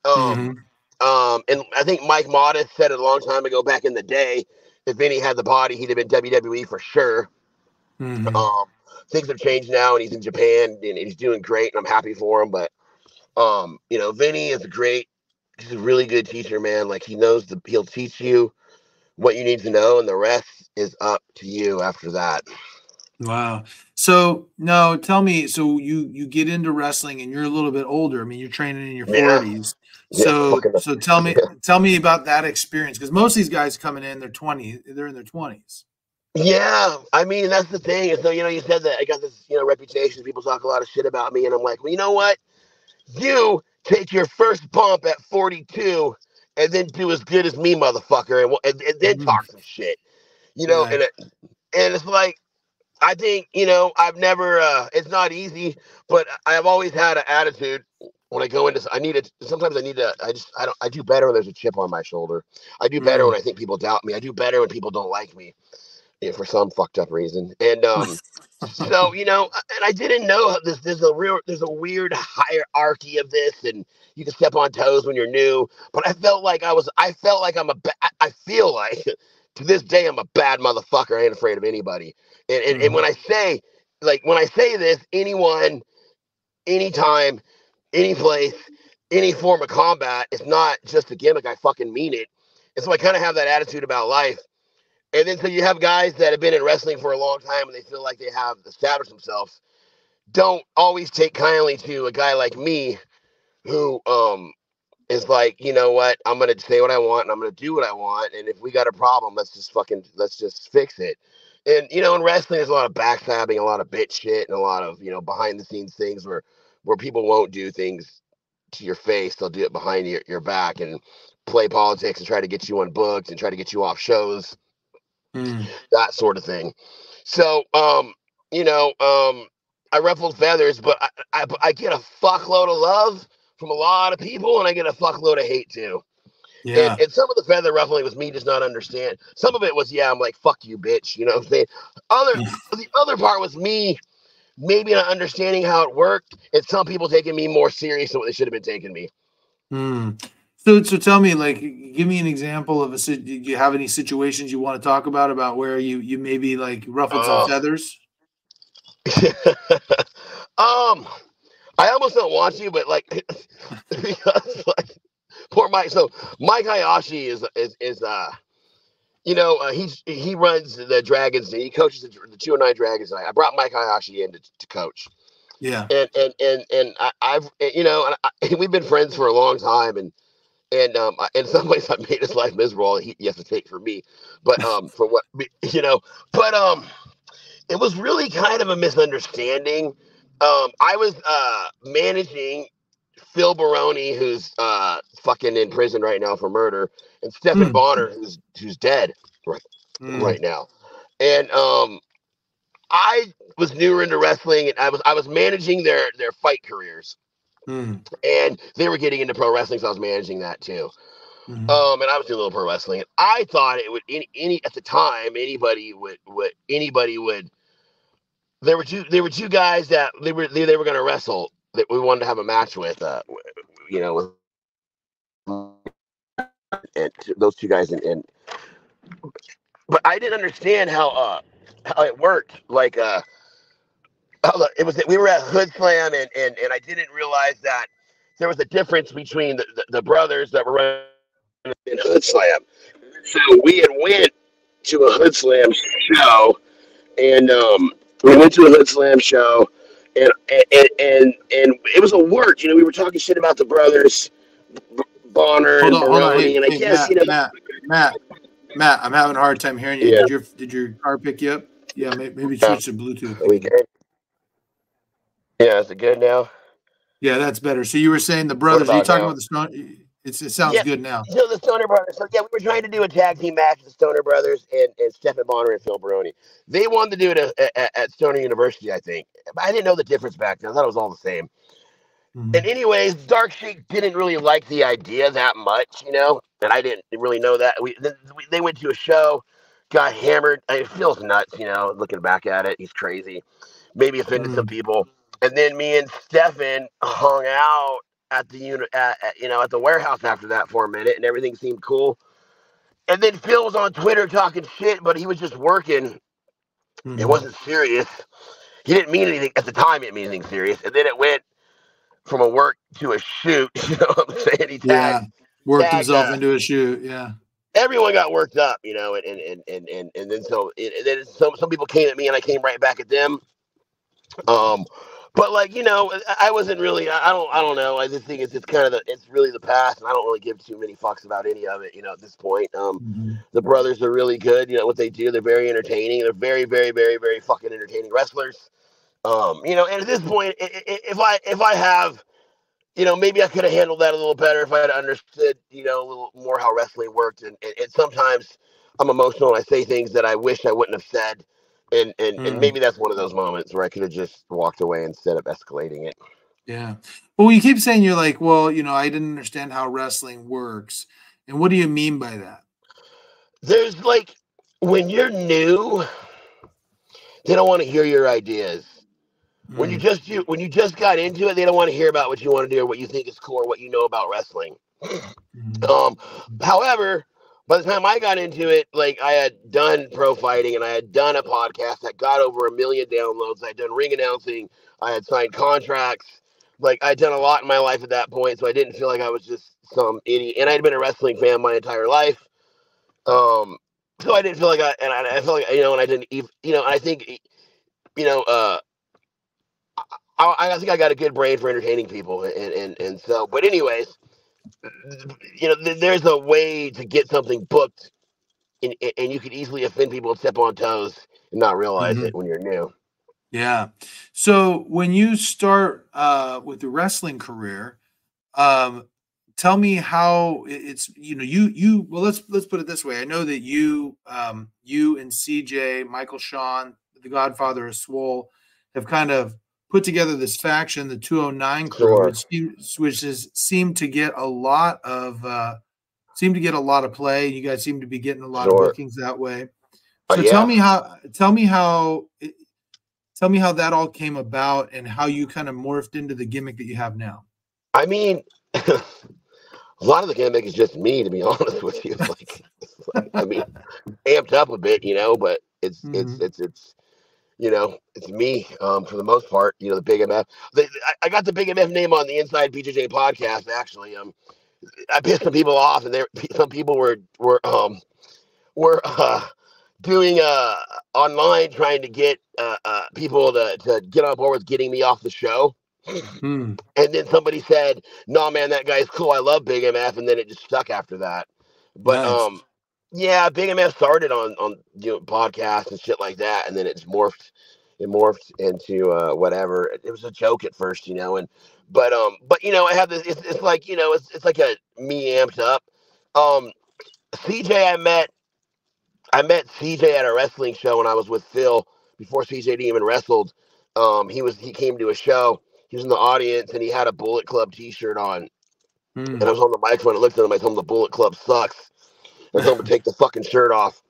Um, mm-hmm. um, and I think Mike Modest said it a long time ago back in the day. If Vinny had the body, he'd have been WWE for sure. Mm-hmm. Um, things have changed now, and he's in Japan, and he's doing great, and I'm happy for him. But um, you know, Vinny is a great, he's a really good teacher, man. Like he knows the, he'll teach you what you need to know, and the rest is up to you after that. Wow. So no, tell me. So you you get into wrestling, and you're a little bit older. I mean, you're training in your forties. Yeah. So yeah, so tell me tell me about that experience because most of these guys coming in, they're twenty, they're in their twenties. Yeah, I mean that's the thing. So you know, you said that I got this you know reputation. People talk a lot of shit about me, and I'm like, well, you know what? You take your first bump at 42, and then do as good as me, motherfucker, and, and, and then mm-hmm. talk some shit. You know, and it, and it's like I think you know I've never. uh It's not easy, but I've always had an attitude when I go into. I need it. Sometimes I need to. I just. I don't. I do better when there's a chip on my shoulder. I do better mm. when I think people doubt me. I do better when people don't like me yeah, for some fucked up reason. And um, so you know, and I didn't know this. There's a real, there's a weird hierarchy of this, and you can step on toes when you're new. But I felt like I was, I felt like I'm a, ba- I feel like to this day, I'm a bad motherfucker. I ain't afraid of anybody. And and, mm-hmm. and when I say like when I say this, anyone, anytime, any place, any form of combat, it's not just a gimmick. I fucking mean it. And so I kind of have that attitude about life. And then so you have guys that have been in wrestling for a long time and they feel like they have established themselves. Don't always take kindly to a guy like me who um is like, you know what, I'm gonna say what I want and I'm gonna do what I want. And if we got a problem, let's just fucking let's just fix it. And you know, in wrestling, there's a lot of backstabbing, a lot of bitch shit, and a lot of you know behind the scenes things where where people won't do things to your face; they'll do it behind your, your back and play politics and try to get you unbooked and try to get you off shows, mm. that sort of thing. So, um, you know, um, I ruffled feathers, but I, I, I get a fuckload of love from a lot of people, and I get a fuckload of hate too. Yeah. And, and, some of the feather ruffling was me just not understand. Some of it was, yeah, I'm like, fuck you, bitch. You know what I'm saying? Other the other part was me maybe not understanding how it worked, and some people taking me more serious than what they should have been taking me. Hmm. So, so tell me, like, give me an example of a. Do you have any situations you want to talk about about where you you maybe like ruffled uh, some feathers? um, I almost don't want to, but like, because like poor Mike. So Mike Hayashi is is is uh, you know, uh, he's he runs the Dragons. He coaches the, the 209 Dragons. I brought Mike Hayashi in to, to coach. Yeah. And and and and I, have you know, I, we've been friends for a long time, and and um, in some ways, I made his life miserable. He, he has to take for me, but um, for what you know, but um, it was really kind of a misunderstanding. Um, I was uh managing Phil Baroni, who's uh fucking in prison right now for murder, and Stephan mm. Bonnar, who's who's dead right mm. right now, and um, I was newer into wrestling, and I was I was managing their their fight careers. Mm. And they were getting into pro wrestling, so I was managing that too. Mm-hmm. Um, and I was doing a little pro wrestling. And I thought it would any, any at the time anybody would would anybody would. There were two. There were two guys that they were they, they were going to wrestle that we wanted to have a match with. Uh, you know, with and those two guys and, and but I didn't understand how uh how it worked. Like uh it was that we were at Hood Slam and, and and I didn't realize that there was a difference between the, the, the brothers that were running in Hood Slam. So we had went to a Hood Slam show, and um, we went to a Hood Slam show, and and and and it was a work. You know, we were talking shit about the brothers, Bonnar hold and on, Baroni, hey, and I hey, guess Matt, you know Matt, Matt, Matt, I'm having a hard time hearing you. Yeah. Did your did your car pick you up? Yeah, maybe, maybe switch to Bluetooth. We good? Yeah, is it good now? Yeah, that's better. So you were saying the brothers. Are you talking now? about the Stone? It's, it sounds yeah, good now. So the Stoner Brothers. So yeah, we were trying to do a tag team match with the Stoner Brothers and, and Stephan Bonnar and Phil Baroni. They wanted to do it at, at, at Stoner University, I think. I didn't know the difference back then. I thought it was all the same. Mm-hmm. And anyways, Dark Sheik didn't really like the idea that much, you know, and I didn't really know that. We, we they went to a show, got hammered. It feels nuts, you know. Looking back at it, he's crazy. Maybe offended mm-hmm. some people and then me and Stephan hung out at the unit, at, at, you know, at the warehouse after that for a minute, and everything seemed cool. And then Phil was on Twitter talking shit, but he was just working. Mm-hmm. It wasn't serious. He didn't mean anything at the time. It mean anything serious, and then it went from a work to a shoot. You know what I'm saying? He tagged, yeah, worked tagged, himself uh, into a shoot. Yeah. Everyone got worked up, you know, and and and and and, then so it, and then some some people came at me, and I came right back at them. Um, but like you know, I wasn't really. I don't. I don't know. I just think it's it's kind of the. It's really the past, and I don't really give too many fucks about any of it. You know, at this point, um, mm-hmm. the brothers are really good. You know what they do. They're very entertaining. They're very, very, very, very fucking entertaining wrestlers. Um, you know, and at this point, if I if I have, you know, maybe I could have handled that a little better if I had understood, you know, a little more how wrestling worked. And, and, and sometimes I'm emotional and I say things that I wish I wouldn't have said and and, mm. and maybe that's one of those moments where I could have just walked away instead of escalating it. Yeah. Well, you keep saying you're like, well, you know, I didn't understand how wrestling works. And what do you mean by that? There's like when you're new, they don't want to hear your ideas. Mm. When you mm. just you when you just got into it, they don't want to hear about what you want to do or what you think is cool or what you know about wrestling. Mm. Um, however, by the time I got into it, like I had done pro fighting and I had done a podcast that got over a million downloads. I had done ring announcing. I had signed contracts. Like I'd done a lot in my life at that point, so I didn't feel like I was just some idiot. And I'd been a wrestling fan my entire life. Um, so I didn't feel like I and I, I felt like you know, and I didn't even you know, I think you know, uh, I, I think I got a good brain for entertaining people, and and and so. But anyways, you know, there's a way to get something booked, and and you could easily offend people and step on toes and not realize mm-hmm. it when you're new. Yeah. So when you start uh, with the wrestling career, um, tell me how it's you know you you well let's let's put it this way. I know that you um, you and CJ Michael Sean the Godfather of Swole have kind of put together this faction, the 209 crew, sure. which, which has seemed to get a lot of uh, seem to get a lot of play. You guys seem to be getting a lot sure. of bookings that way. Uh, so uh, yeah. tell me how tell me how tell me how that all came about and how you kind of morphed into the gimmick that you have now. I mean, a lot of the gimmick is just me, to be honest with you. Like, like I mean, amped up a bit, you know, but it's mm-hmm. it's it's it's you know, it's me um, for the most part. You know, the Big MF. I, I, got the Big MF name on the Inside BJJ podcast. Actually, um, I pissed some people off, and there some people were were um were uh, doing uh online trying to get uh, uh people to to get on board with getting me off the show. Hmm. And then somebody said, "No, nah, man, that guy's cool. I love Big MF," and then it just stuck after that. But nice. um, yeah, Big MF started on on you know podcasts and shit like that, and then it's morphed it morphed into uh, whatever. It, it, was a joke at first, you know, and but um, but you know, I have this. It's, it's like you know, it's it's like a me amped up. Um, CJ, I met I met CJ at a wrestling show when I was with Phil before CJ even wrestled. Um, he was he came to a show. He was in the audience and he had a Bullet Club T-shirt on. Hmm. And I was on the mic when I looked at him. I told him the Bullet Club sucks. I told him to take the fucking shirt off.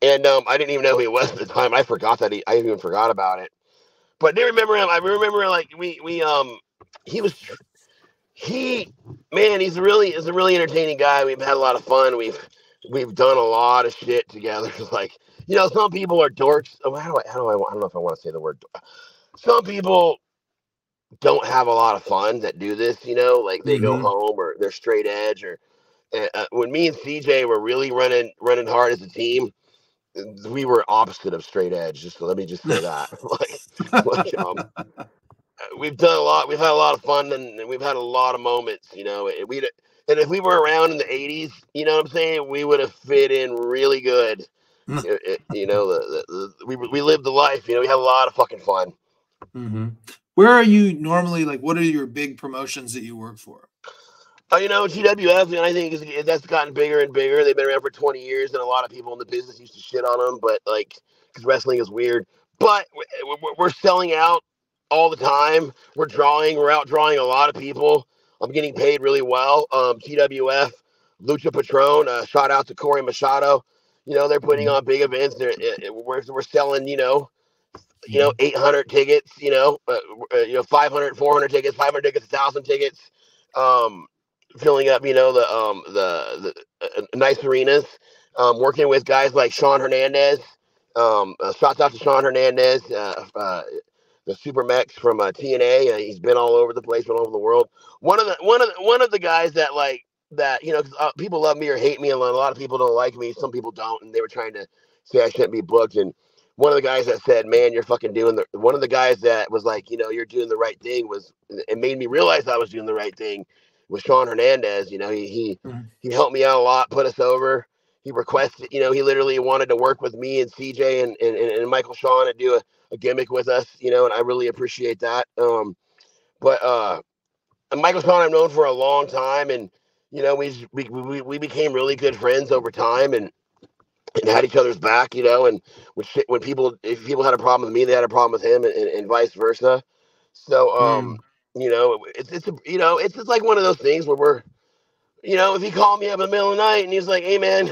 And um, I didn't even know who he was at the time. I forgot that he, I even forgot about it. But I did remember him. I remember like we we um he was he man he's a really is a really entertaining guy. We've had a lot of fun. We've we've done a lot of shit together. like you know, some people are dorks. Oh, how do I how do I I don't know if I want to say the word. Some people don't have a lot of fun that do this. You know, like they mm-hmm. go home or they're straight edge or uh, when me and CJ were really running running hard as a team, we were opposite of straight edge. Just let me just say that. like, like um, uh, we've done a lot. We've had a lot of fun, and we've had a lot of moments. You know, we and if we were around in the '80s, you know what I'm saying, we would have fit in really good. it, you know, the, the, the, we we lived the life. You know, we had a lot of fucking fun. Mm-hmm. Where are you normally? Like, what are your big promotions that you work for? Uh, you know, GWF, and I think that's gotten bigger and bigger. They've been around for 20 years, and a lot of people in the business used to shit on them, but like, because wrestling is weird. But we're selling out all the time. We're drawing, we're out drawing a lot of people. I'm getting paid really well. Um, TWF, Lucha Patron, uh, shout out to Corey Machado. You know, they're putting mm-hmm. on big events. They're, we're, we're selling, you know, you know, 800 tickets, you know, uh, uh, you know, 500, 400 tickets, 500 tickets, 1,000 tickets. Um, filling up, you know, the um the, the uh, nice arenas. Um, working with guys like Shawn Hernandez. Um, uh, shouts out to Shawn Hernandez, uh, uh, the Super Mex from uh, TNA. Uh, he's been all over the place, all over the world. One of the one of the, one of the guys that like that you know uh, people love me or hate me, and a lot of people don't like me. Some people don't, and they were trying to say I shouldn't be booked. And one of the guys that said, "Man, you're fucking doing the." One of the guys that was like, you know, you're doing the right thing was it made me realize I was doing the right thing with Shawn Hernandez. You know, he he mm-hmm. he helped me out a lot, put us over. He requested, you know, he literally wanted to work with me and CJ and and, and Michael Sean and do a, a gimmick with us, you know, and I really appreciate that. Um, but uh, Michael Sean I've known for a long time, and you know, we we we, we became really good friends over time, and and had each other's back, you know, and when when people if people had a problem with me, they had a problem with him, and, and, and vice versa. So um, mm you know, it's it's a, you know, it's just like one of those things where we're, you know, if he called me up in the middle of the night and he's like, "Hey, man,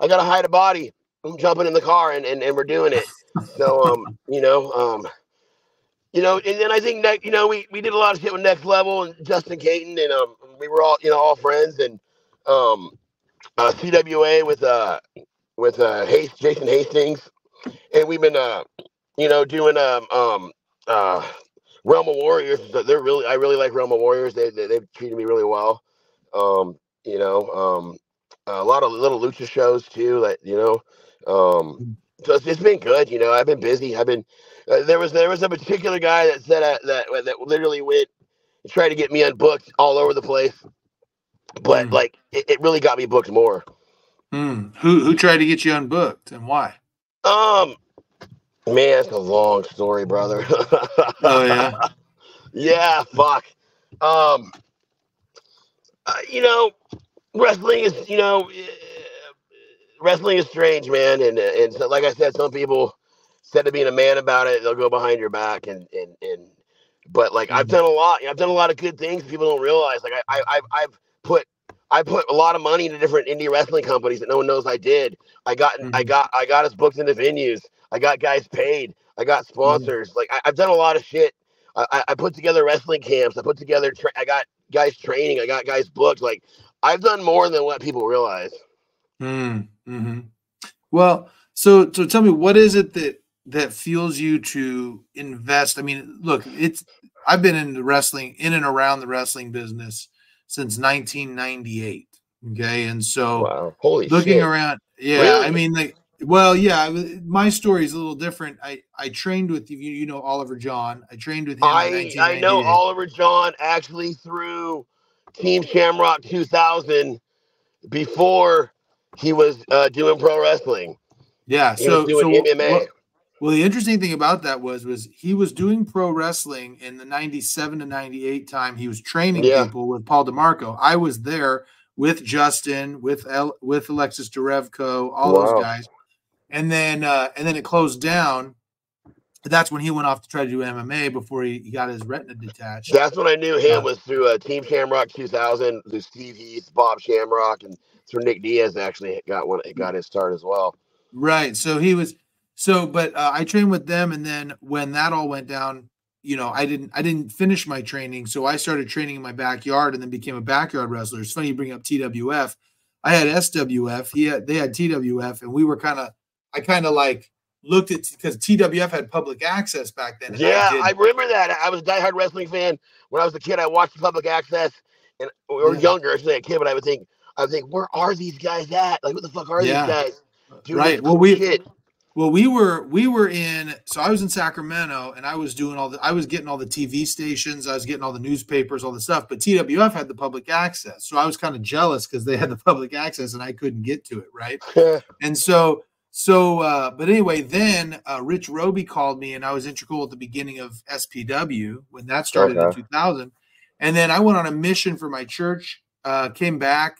I gotta hide a body," I'm jumping in the car and and, and we're doing it. So um, you know, um, you know, and then I think that you know we we did a lot of shit with Next Level and Justin Caton and um we were all you know all friends and um uh, CWA with uh with uh Hast- Jason Hastings, and we've been uh you know doing um um uh Realm of Warriors. They're really I really like Realm of Warriors. They, they they've treated me really well. Um, you know, um, a lot of little lucha shows too. That you know, um, so it's, it's been good. You know, I've been busy. I've been uh, there was there was a particular guy that said uh, that that literally went and tried to get me unbooked all over the place, but Mm. like it, it really got me booked more. Hmm. Who who tried to get you unbooked and why? Um, man, it's a long story, brother. Oh yeah. yeah, fuck. Um, uh, you know, wrestling is, you know, eh, wrestling is strange, man. And and so, like I said, some people instead of being a man about it, they'll go behind your back and and and. But like I've Mhm. done a lot. I've done a lot of good things. People don't realize. Like I I I've, I've put. I put a lot of money into different indie wrestling companies that no one knows I did. I got I Mhm. got I got us booked into venues. I got guys paid. I got sponsors. Like I, I've done a lot of shit. I, I- put together wrestling camps. I put together. Tra- I got guys training. I got guys booked. Like I've done more than what people realize. Mm, hmm Well, so so tell me, what is it that that fuels you to invest? I mean, look, it's I've been in the wrestling, in and around the wrestling business since 1998. Okay, and so Wow! Holy looking shit! around, yeah, I mean, like, well, yeah, I my story is a little different. I I trained with you, you know Oliver John. I trained with him. in I I know Oliver John actually through Team Shamrock 2000 before he was uh, doing pro wrestling. Yeah, He so so MMA. what- Well, the interesting thing about that was was he was doing pro wrestling in the 97 to 98 time. He was training Yeah. people with Paul DeMarco. I was there with Justin, with El, with Alexis Derevko, all Wow. those guys. And then uh and then it closed down. That's when he went off to try to do MMA before he, he got his retina detached. That's when I knew him Uh, was through uh, Team Shamrock 2000, through Steve Heath, Bob Shamrock, and through Nick Diaz. Actually, got one, got his start as well. Right. So he was so but uh, I trained with them and then when that all went down, you know, I didn't I didn't finish my training, so I started training in my backyard and then became a backyard wrestler. It's funny you bring up TWF. I had SWF, he had they had TWF and we were kind of I kind of like looked at because TWF had public access back then. Yeah, didn't. I remember that. I was a diehard wrestling fan when I was a kid. I watched the public access, and or Yeah. younger, I should say a kid, but I would think, I would think, where are these guys at? Like, what the fuck are Yeah. these guys? Dude, Right. Well, we- shit. Well, we were we were in so I was in Sacramento and I was doing all the I was getting all the TV stations, I was getting all the newspapers, all the stuff, but TWF had the public access. So I was kind of jealous because they had the public access and I couldn't get to it, right? And so so uh but anyway, then uh Rich Roby called me and I was integral at the beginning of SPW when that started in 2000. And then I went on a mission for my church, uh came back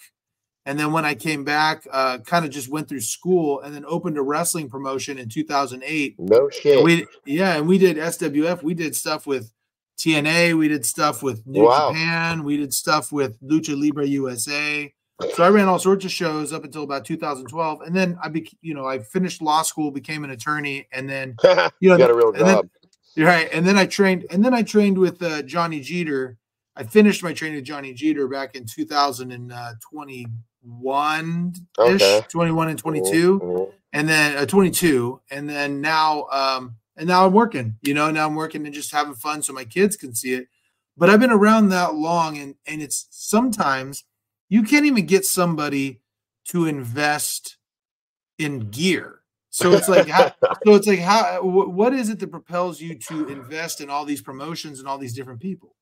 and then when I came back, uh, kind of just went through school and then opened a wrestling promotion in 2008. no shit. And we, yeah, and we did SWF. We did stuff with TNA. We did stuff with New Wow. Japan. We did stuff with Lucha Libre USA. So I ran all sorts of shows up until about 2012, and then I, be, you know, I finished law school, became an attorney, and then you know, got a real then- job. you're right. And then I trained, and then I trained with uh, Johnny Jeter. I finished my training with Johnny Jeter back in 2021 ish, Okay. 21 and 22, Mhm. and then uh, 22, and then now, um, and now I'm working. You know, now I'm working and just having fun so my kids can see it. But I've been around that long, and and it's sometimes you can't even get somebody to invest in gear. So it's like, how, so it's like, how? wh- What is it that propels you to invest in all these promotions and all these different people?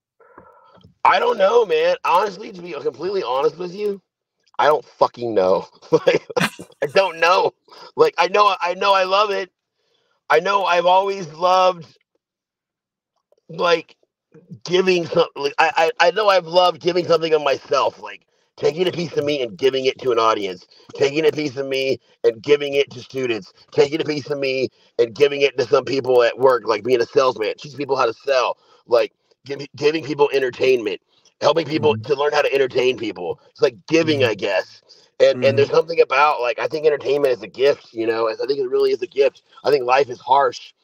I don't know, man. Honestly, to be completely honest with you, I don't fucking know. like, I don't know. Like, I know, I know, I love it. I know, I've always loved, like, giving something. Like, I, I, I know, I've loved giving something of myself, like taking a piece of me and giving it to an audience, taking a piece of me and giving it to students, taking a piece of me and giving it to some people at work, like being a salesman, teach people how to sell, like giving giving people entertainment, helping people Mhm. to learn how to entertain people. It's like giving, Mhm. I guess. And Mhm. and there's something about like I think entertainment is a gift, you know. I think it really is a gift. I think life is harsh,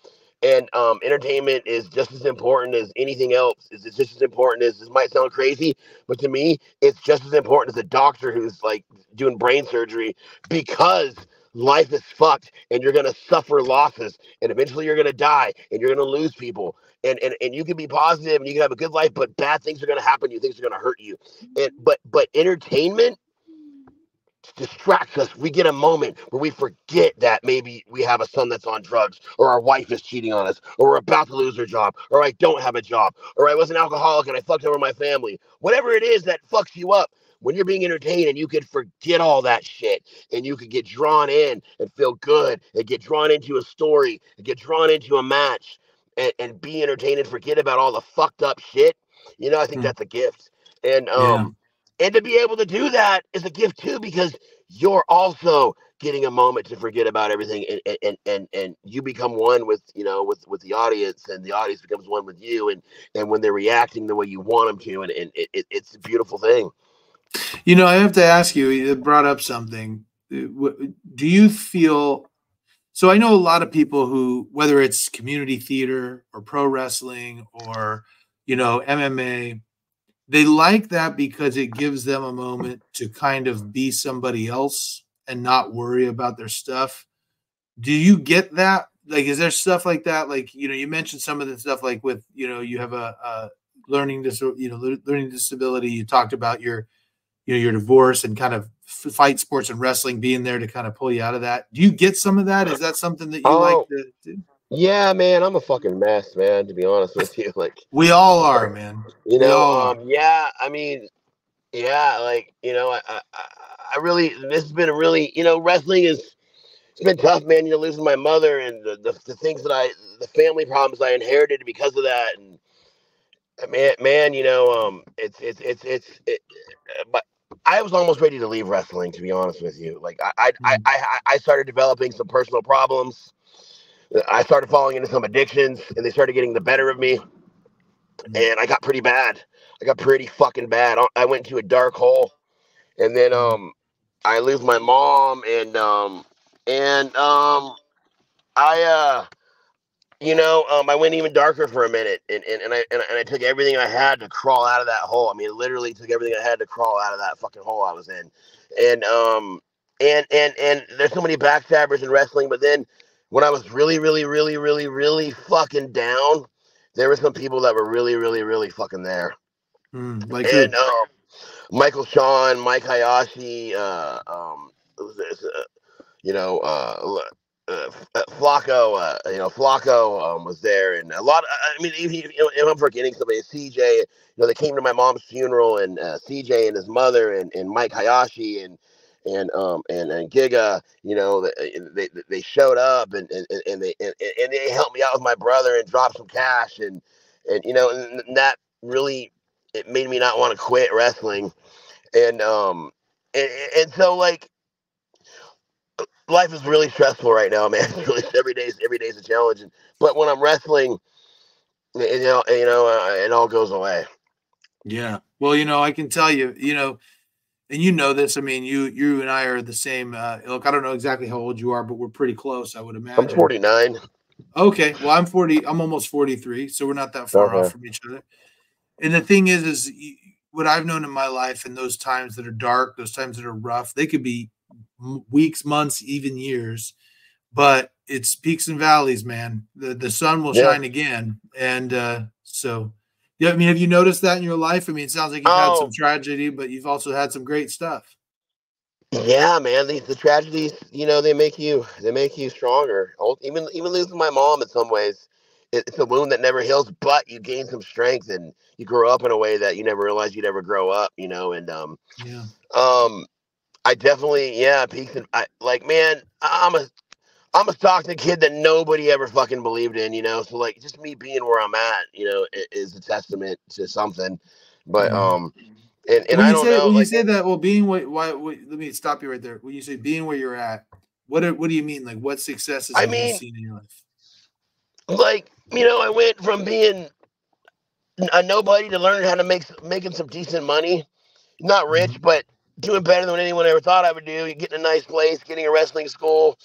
and um, entertainment is just as important as anything else. Is just as important as this might sound crazy, but to me, it's just as important as a doctor who's like doing brain surgery because life is fucked and you're gonna suffer losses and eventually you're gonna die and you're gonna lose people and and, and you can be positive and you can have a good life, but bad things are gonna happen. You things are gonna hurt you. And but but entertainment distracts us. We get a moment where we forget that maybe we have a son that's on drugs, or our wife is cheating on us, or we're about to lose our job, or I don't have a job, or I was an alcoholic and I fucked over my family. Whatever it is that fucks you up, when you're being entertained and you can forget all that shit and you can get drawn in and feel good and get drawn into a story and get drawn into a match and, and be entertained and forget about all the fucked up shit, you know, I think mm. that's a gift. And um and to be able to do that is a gift too, because you're also getting a moment to forget about everything and and and and you become one with you know with with the audience and the audience becomes one with you and and when they're reacting the way you want them to and, and it, it, it's a beautiful thing. You know i have to ask you it brought up something. Uh, do you feel so i know a lot of people who whether it's community theater or pro wrestling or you know mma they like that because it gives them a moment to kind of be somebody else and not worry about their stuff. Do you get that? Like, is there stuff like that? Like, you know, you mentioned some of the stuff like with, you know, you have a, a learning dis, you know, learning disability. You talked about your, you know, your divorce and kind of fight sports and wrestling being there to kind of pull you out of that. Do you get some of that? Is that something that you oh, like to do? Yeah, man, I'm a fucking mess, man. To be honest with you, like we all are, man. You know, um, yeah. I mean, yeah, like you know, I, I, I really, this has been a really, you know, wrestling is, it's been tough, man. You know, losing my mother and the, the, the things that I, the family problems I inherited because of that, and man, man, you know, um, it's, it's, it's, it's, it, but I was almost ready to leave wrestling, to be honest with you. Like I, I, mm-hmm. I, I, I started developing some personal problems I started falling into some addictions and they started getting the better of me. Mm-hmm. And I got pretty bad. I got pretty fucking bad. I went into a dark hole. And then mm-hmm. um I lose my mom and um and um I uh you know, um, I went even darker for a minute, and, and, and I and, and, I took everything I had to crawl out of that hole. I mean, literally took everything I had to crawl out of that fucking hole I was in, and um, and and and there's so many backstabbers in wrestling, but then when I was really, really, really, really, really fucking down, there were some people that were really, really, really fucking there. Mm, like and um, Michael Sean, Mike Hayashi, uh, um, uh, you know, uh, uh, uh Flacco, uh, you know, Flacco um, was there, and a lot. Of, I mean, if, know, if I'm forgetting somebody, CJ, you know, they came to my mom's funeral, and uh, CJ and his mother, and, and Mike Hayashi, and and um and, and Giga, you know, they they showed up and and, and they and, and they helped me out with my brother and dropped some cash and and you know and that really it made me not want to quit wrestling. And um and, and so like life is really stressful right now man. It's really every day is every day is a challenge. And, but when i'm wrestling you know you know uh, it all goes away. Yeah. Well you know i can tell you you know and you know this. I mean, you you and I are the same uh, ilk. I don't know exactly how old you are, but we're pretty close. I would imagine. I'm 49. Okay, well, I'm 40. I'm almost 43, so we're not that far uh-huh. off from each other. And the thing is, is what I've known in my life, in those times that are dark, those times that are rough, they could be weeks, months, even years. But it's peaks and valleys, man. The the sun will yeah. shine again, and uh, so yeah, I mean, have you noticed that in your life? I mean, it sounds like you've oh. had some oh. tragedy, but you've also had some great stuff. Yeah, man. These the tragedies, you know, they make you they make you stronger. Even even losing my mom in some ways, it's a wound that never heals, but you gain some strength and you grow up in a way that you never realized you'd ever grow up. You know, and um, yeah, um, I definitely yeah, peaks and I like man, I'm a I'm a Stockton kid that nobody ever fucking believed in, you know. So like, just me being where I'm at, you know, is a testament to something. But mm-hmm. um, and, and I don't say, know. When like, you say that, well, being what, why, let me stop you right there. When you say being where you're at, what what do you mean? Like, what successes I mean, you seen in your life? Like, you know, I went from being a nobody to learning how to make making some decent money. Not rich, mm-hmm. but doing better than anyone ever thought I would do. Getting a nice place, getting a wrestling school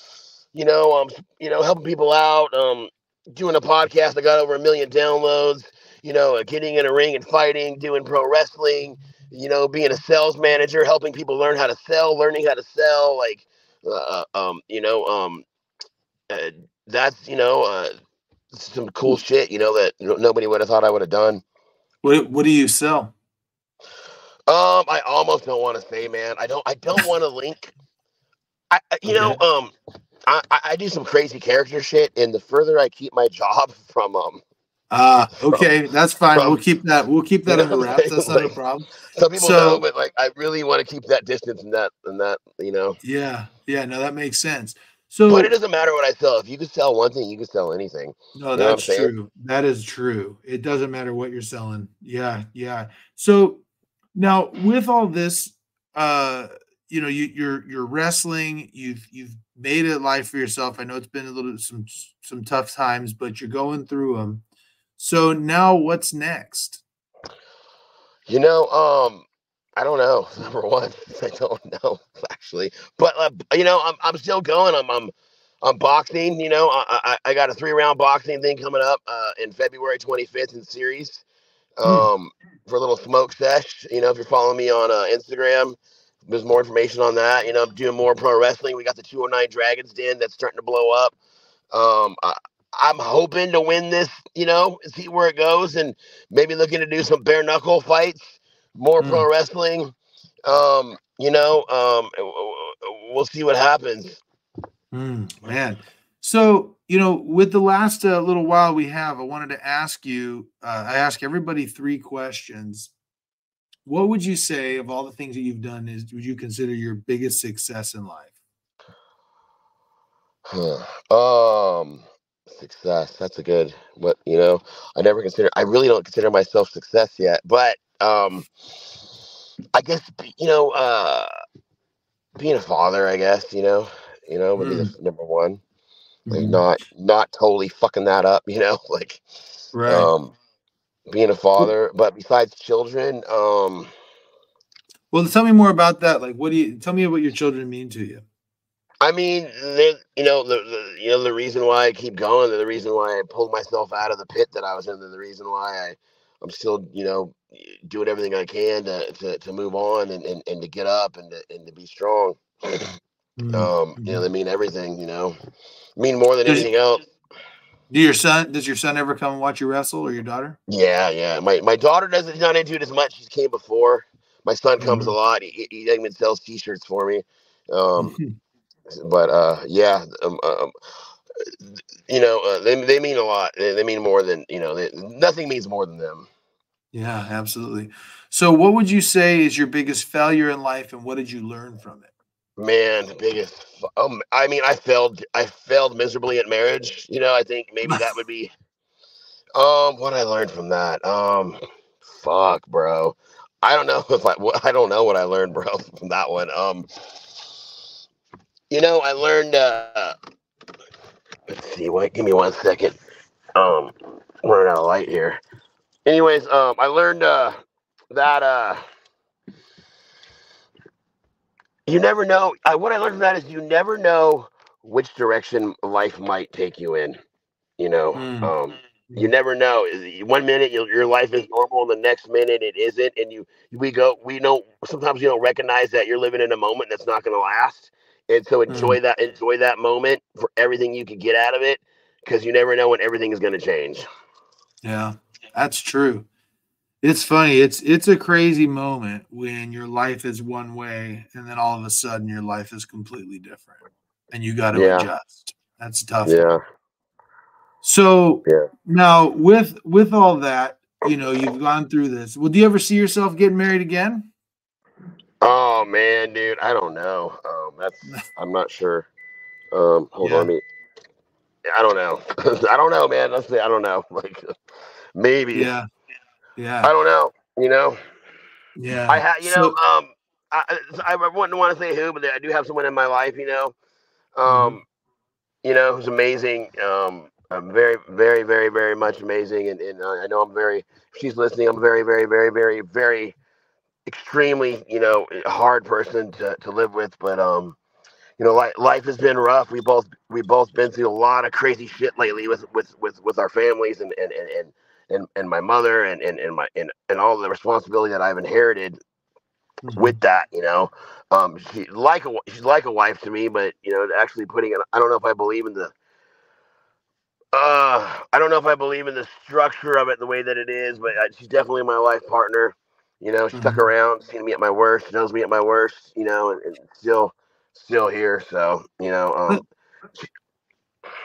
you know, um, you know, helping people out, um, doing a podcast that got over a million downloads. You know, getting in a ring and fighting, doing pro wrestling. You know, being a sales manager, helping people learn how to sell, learning how to sell. Like, uh, uh um, you know, um, uh, that's you know, uh, some cool shit. You know that nobody would have thought I would have done. What What do you sell? Um, I almost don't want to say, man. I don't. I don't want to link. I, you okay. know, um, I, I do some crazy character shit, and the further I keep my job from um. Ah, uh, okay, from, that's fine. From, we'll keep that. We'll keep that under wraps. That's like, not a problem. Some people so, know, but like, I really want to keep that distance and that and that. You know. Yeah, yeah. No, that makes sense. So, but it doesn't matter what I sell. If you could sell one thing, you could sell anything. No, that's true. That is true. It doesn't matter what you're selling. Yeah, yeah. So now with all this, uh, you know, you, you're you're wrestling. You've you've made a life for yourself. I know it's been a little some some tough times, but you're going through them. So now, what's next? You know, um, I don't know. Number one, I don't know actually, but uh, you know, I'm I'm still going. I'm I'm I'm boxing. You know, I I, I got a three round boxing thing coming up uh, in February 25th in Ceres. Hmm. Um, for a little smoke sesh. You know, if you're following me on uh, Instagram, there's more information on that. You know, I'm doing more pro wrestling. We got the 209 Dragons Den that's starting to blow up. Um, I, I'm hoping to win this. You know, see where it goes, and maybe looking to do some bare knuckle fights more mm. pro wrestling. Um, you know, um, we'll see what happens. Mm, man, so you know, with the last uh, little while we have, I wanted to ask you. Uh, I ask everybody three questions. What would you say of all the things that you've done is would you consider your biggest success in life? um, success. That's a good. What you know, I never consider. I really don't consider myself success yet, but um, I guess you know, uh, being a father, I guess you know, you know, would mm. be number one. Like mm. not not totally fucking that up, you know, like right. um, being a father. But besides children, um, well, tell me more about that. Like, what do you tell me what your children mean to you? I mean, you know, the, the, you know the reason why I keep going, the reason why I pulled myself out of the pit that I was in, the reason why I I'm still, you know, doing everything I can to, to, to move on and, and, and to get up and to, and to be strong. Mm-hmm. Um, you know, they mean everything, you know, mean more than anything else. Do your son, does your son ever come and watch you wrestle or your daughter? Yeah. Yeah. My, my daughter doesn't, not into it as much. She came before. My son comes mm-hmm. a lot. He, he even sells t-shirts for me. Um, but, uh, yeah, um, um, you know, uh, they, they mean a lot. They, they mean more than, you know, they, nothing means more than them. Yeah, absolutely. So, what would you say is your biggest failure in life, and what did you learn from it? Man, the biggest. Um, I mean, I failed. I failed miserably at marriage. You know, I think maybe that would be. Um, what I learned from that. Um, fuck, bro. I don't know if I. I don't know what I learned, bro, from that one. Um, you know, I learned. Uh, let's see. Wait, give me one second. Um, running out of light here anyways, um, I learned uh, that uh, you never know. I, what I learned from that is you never know which direction life might take you in. You know, mm. um, you never know. One minute your life is normal, and the next minute it isn't. And you, we go, we know. Sometimes you don't recognize that you're living in a moment that's not going to last. And so enjoy mm. that, enjoy that moment for everything you could get out of it, because you never know when everything is going to change. Yeah. That's true. It's funny. It's it's a crazy moment when your life is one way and then all of a sudden your life is completely different and you got to yeah. adjust. That's tough. Yeah. So yeah. now with with all that, you know, you've gone through this. Will you ever see yourself getting married again? Oh man, dude, I don't know. Um, that's I'm not sure. Um, hold yeah. on, me. I don't know. I don't know, man. Let's say I don't know. Like Maybe. Yeah. Yeah. I don't know. You know. Yeah. I had. You so, know. Um. I I wouldn't want to say who, but I do have someone in my life. You know. Um. Mm-hmm. You know who's amazing. Um. I'm very, very, very, very much amazing, and, and I know I'm very. she's listening. I'm very, very, very, very, very, extremely, you know, hard person to, to live with. But um, you know, life, life has been rough. We both we both been through a lot of crazy shit lately with with with, with our families and and and and, and and my mother and, and and my and, and all the responsibility that I've inherited mm-hmm. with that. You know, um, she like a she's like a wife to me, but you know, actually putting it. I don't know if I believe in the. Uh, I don't know if I believe in the structure of it the way that it is, but uh, she's definitely my life partner. You know, she mm-hmm. stuck around, seen me at my worst, knows me at my worst. You know, and, and still still here. So you know, um,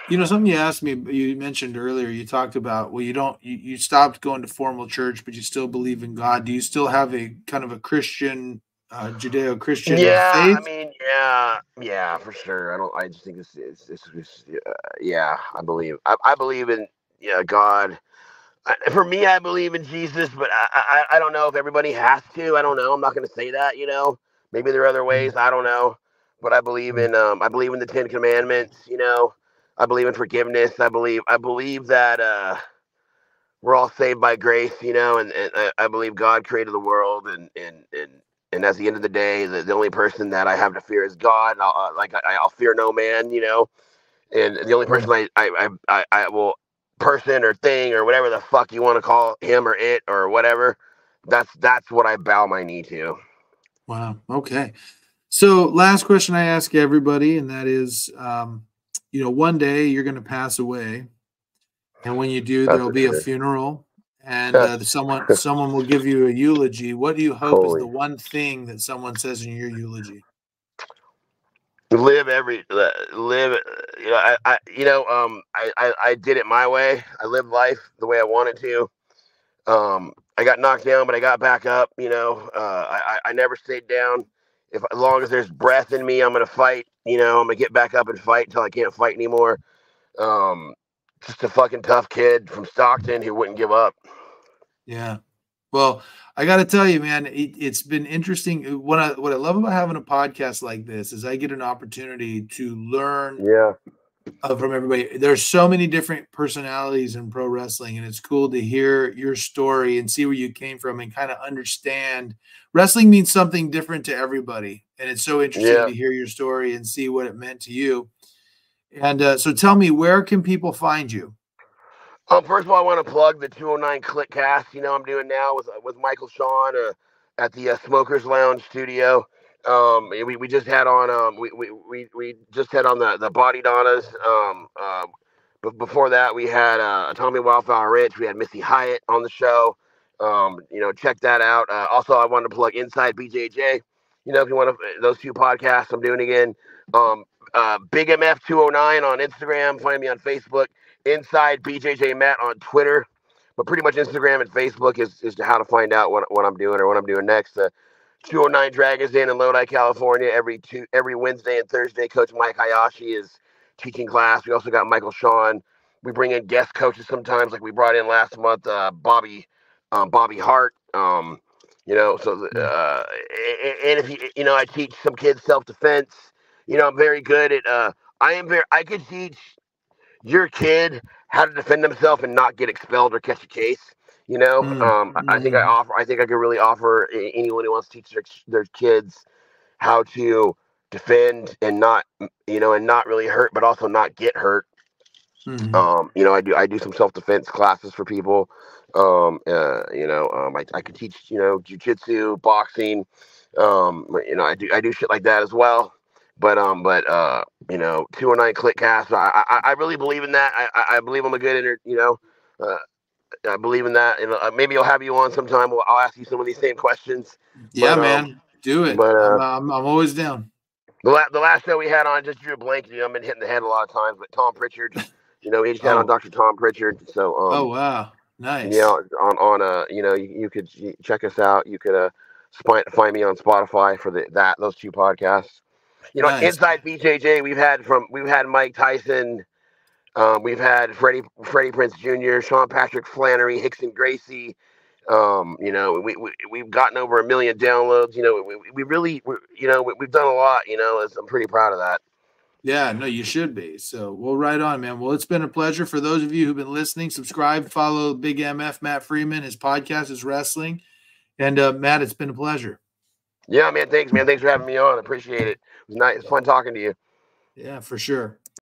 you know, something you asked me, you mentioned earlier. You talked about well, you don't, you, you stopped going to formal church, but you still believe in God. Do you still have a kind of a Christian, uh, Judeo-Christian? Yeah, faith? I mean, yeah, yeah, for sure. I don't. I just think this is this is uh, yeah. I believe. I, I believe in yeah God. I, for me, I believe in Jesus, but I, I I don't know if everybody has to. I don't know. I'm not going to say that. You know, maybe there are other ways. Mm. I don't know but I believe in um I believe in the Ten Commandments, you know. I believe in forgiveness. I believe I believe that uh we're all saved by grace, you know, and, and I, I believe God created the world and and and and at the end of the day, the, the only person that I have to fear is God. I'll, uh, like I, will fear no man, you know, and the only person I I I, I will person or thing or whatever the fuck you want to call him or it or whatever. That's that's what I bow my knee to. Wow. Okay. So, last question I ask everybody, and that is, um, you know, one day you're going to pass away, and when you do, there'll be a funeral, and uh, someone someone will give you a eulogy. What do you hope Holy. is the one thing that someone says in your eulogy? Live every live. You know, I, I you know, um, I, I I did it my way. I lived life the way I wanted to. Um, I got knocked down, but I got back up. You know, uh, I I never stayed down if as long as there's breath in me, I'm gonna fight. You know, I'm gonna get back up and fight until I can't fight anymore. Um, just a fucking tough kid from Stockton who wouldn't give up. Yeah. Well, I got to tell you, man, it, has been interesting. What I what I love about having a podcast like this is I get an opportunity to learn. Yeah uh, from everybody. There's so many different personalities in pro wrestling, and it's cool to hear your story and see where you came from and kind of understand. Wrestling means something different to everybody, and it's so interesting yeah. to hear your story and see what it meant to you. And uh, so, tell me, where can people find you? Um, first of all, I want to plug the 209 Kliqcast. You know, I'm doing now with with Michael Sean uh, at the uh, Smokers Lounge Studio. Um, we, we just had on um we, we, we, we just had on the the Bodydonnas. Um, uh, but before that we had uh, Tommy Wildfire Rich. We had Missy Hyatt on the show. Um, you know, check that out. Uh, also, I wanted to plug Inside BJJ. You know, if you want to, those two podcasts I'm doing again. Um, uh, Big MF 209 on Instagram. Find me on Facebook. Inside BJJ Matt on Twitter. But pretty much Instagram and Facebook is, is how to find out what, what I'm doing or what I'm doing next. Uh, 209 Dragons Inn in Lodi, California. Every two every Wednesday and Thursday, Coach Mike Hayashi is teaching class. We also got Michael Sean. We bring in guest coaches sometimes, like we brought in last month, uh, Bobby um, Bobby Hart. Um, you know, so hmm. uh, and if you you know, I teach some kids self defense. You know, I'm very good at. Uh, I am very. I could teach your kid how to defend himself and not get expelled or catch a case. You know, mm-hmm. um, I think I mm. offer. I think I could really offer anyone who wants to teach their, their kids how to defend and not, you know, and not really hurt, but also not get hurt. Mm-hmm. Um, you know, I do I do some self defense classes for people. Um, uh, you know, um, I, I could teach, you know, jujitsu, boxing. Um, you know, I do I do shit like that as well. But um, but uh, you know, two or nine Kliqcast. I, I I really believe in that. I I believe I'm a good inter, you know, uh, I believe in that, and uh, maybe I'll have you on sometime. I'll ask you some of these same questions. Yeah, but, man, um, do it. But uh, I'm, I'm, always down. The, la- the last show we had on just drew a blank. You know, I've been hitting the head a lot of times, but Tom Prichard, you know, he just had oh. on Dr. Tom Prichard. So, um, oh wow, nice. Yeah, you know, on on uh, you know, you, you could check us out. You could uh find find me on Spotify for the that those two podcasts. You know, nice. inside BJJ, we've had from we've had Mike Tyson. Um, we've had Freddie Freddie Prinze Jr., Sean Patrick Flanery, Rickson Gracie. Um, you know, we, we we've gotten over a million downloads. You know, we, we really, we, you know, we, have done a lot. You know, I'm pretty proud of that. Yeah, no, you should be. So, well, right on, man. Well, it's been a pleasure for those of you who've been listening. Subscribe, follow Big MF Matt Freeman. His podcast is wrestling, and uh, Matt, it's been a pleasure. Yeah, man. Thanks, man. Thanks for having me on. Appreciate it. It was nice. It's fun talking to you. Yeah, for sure.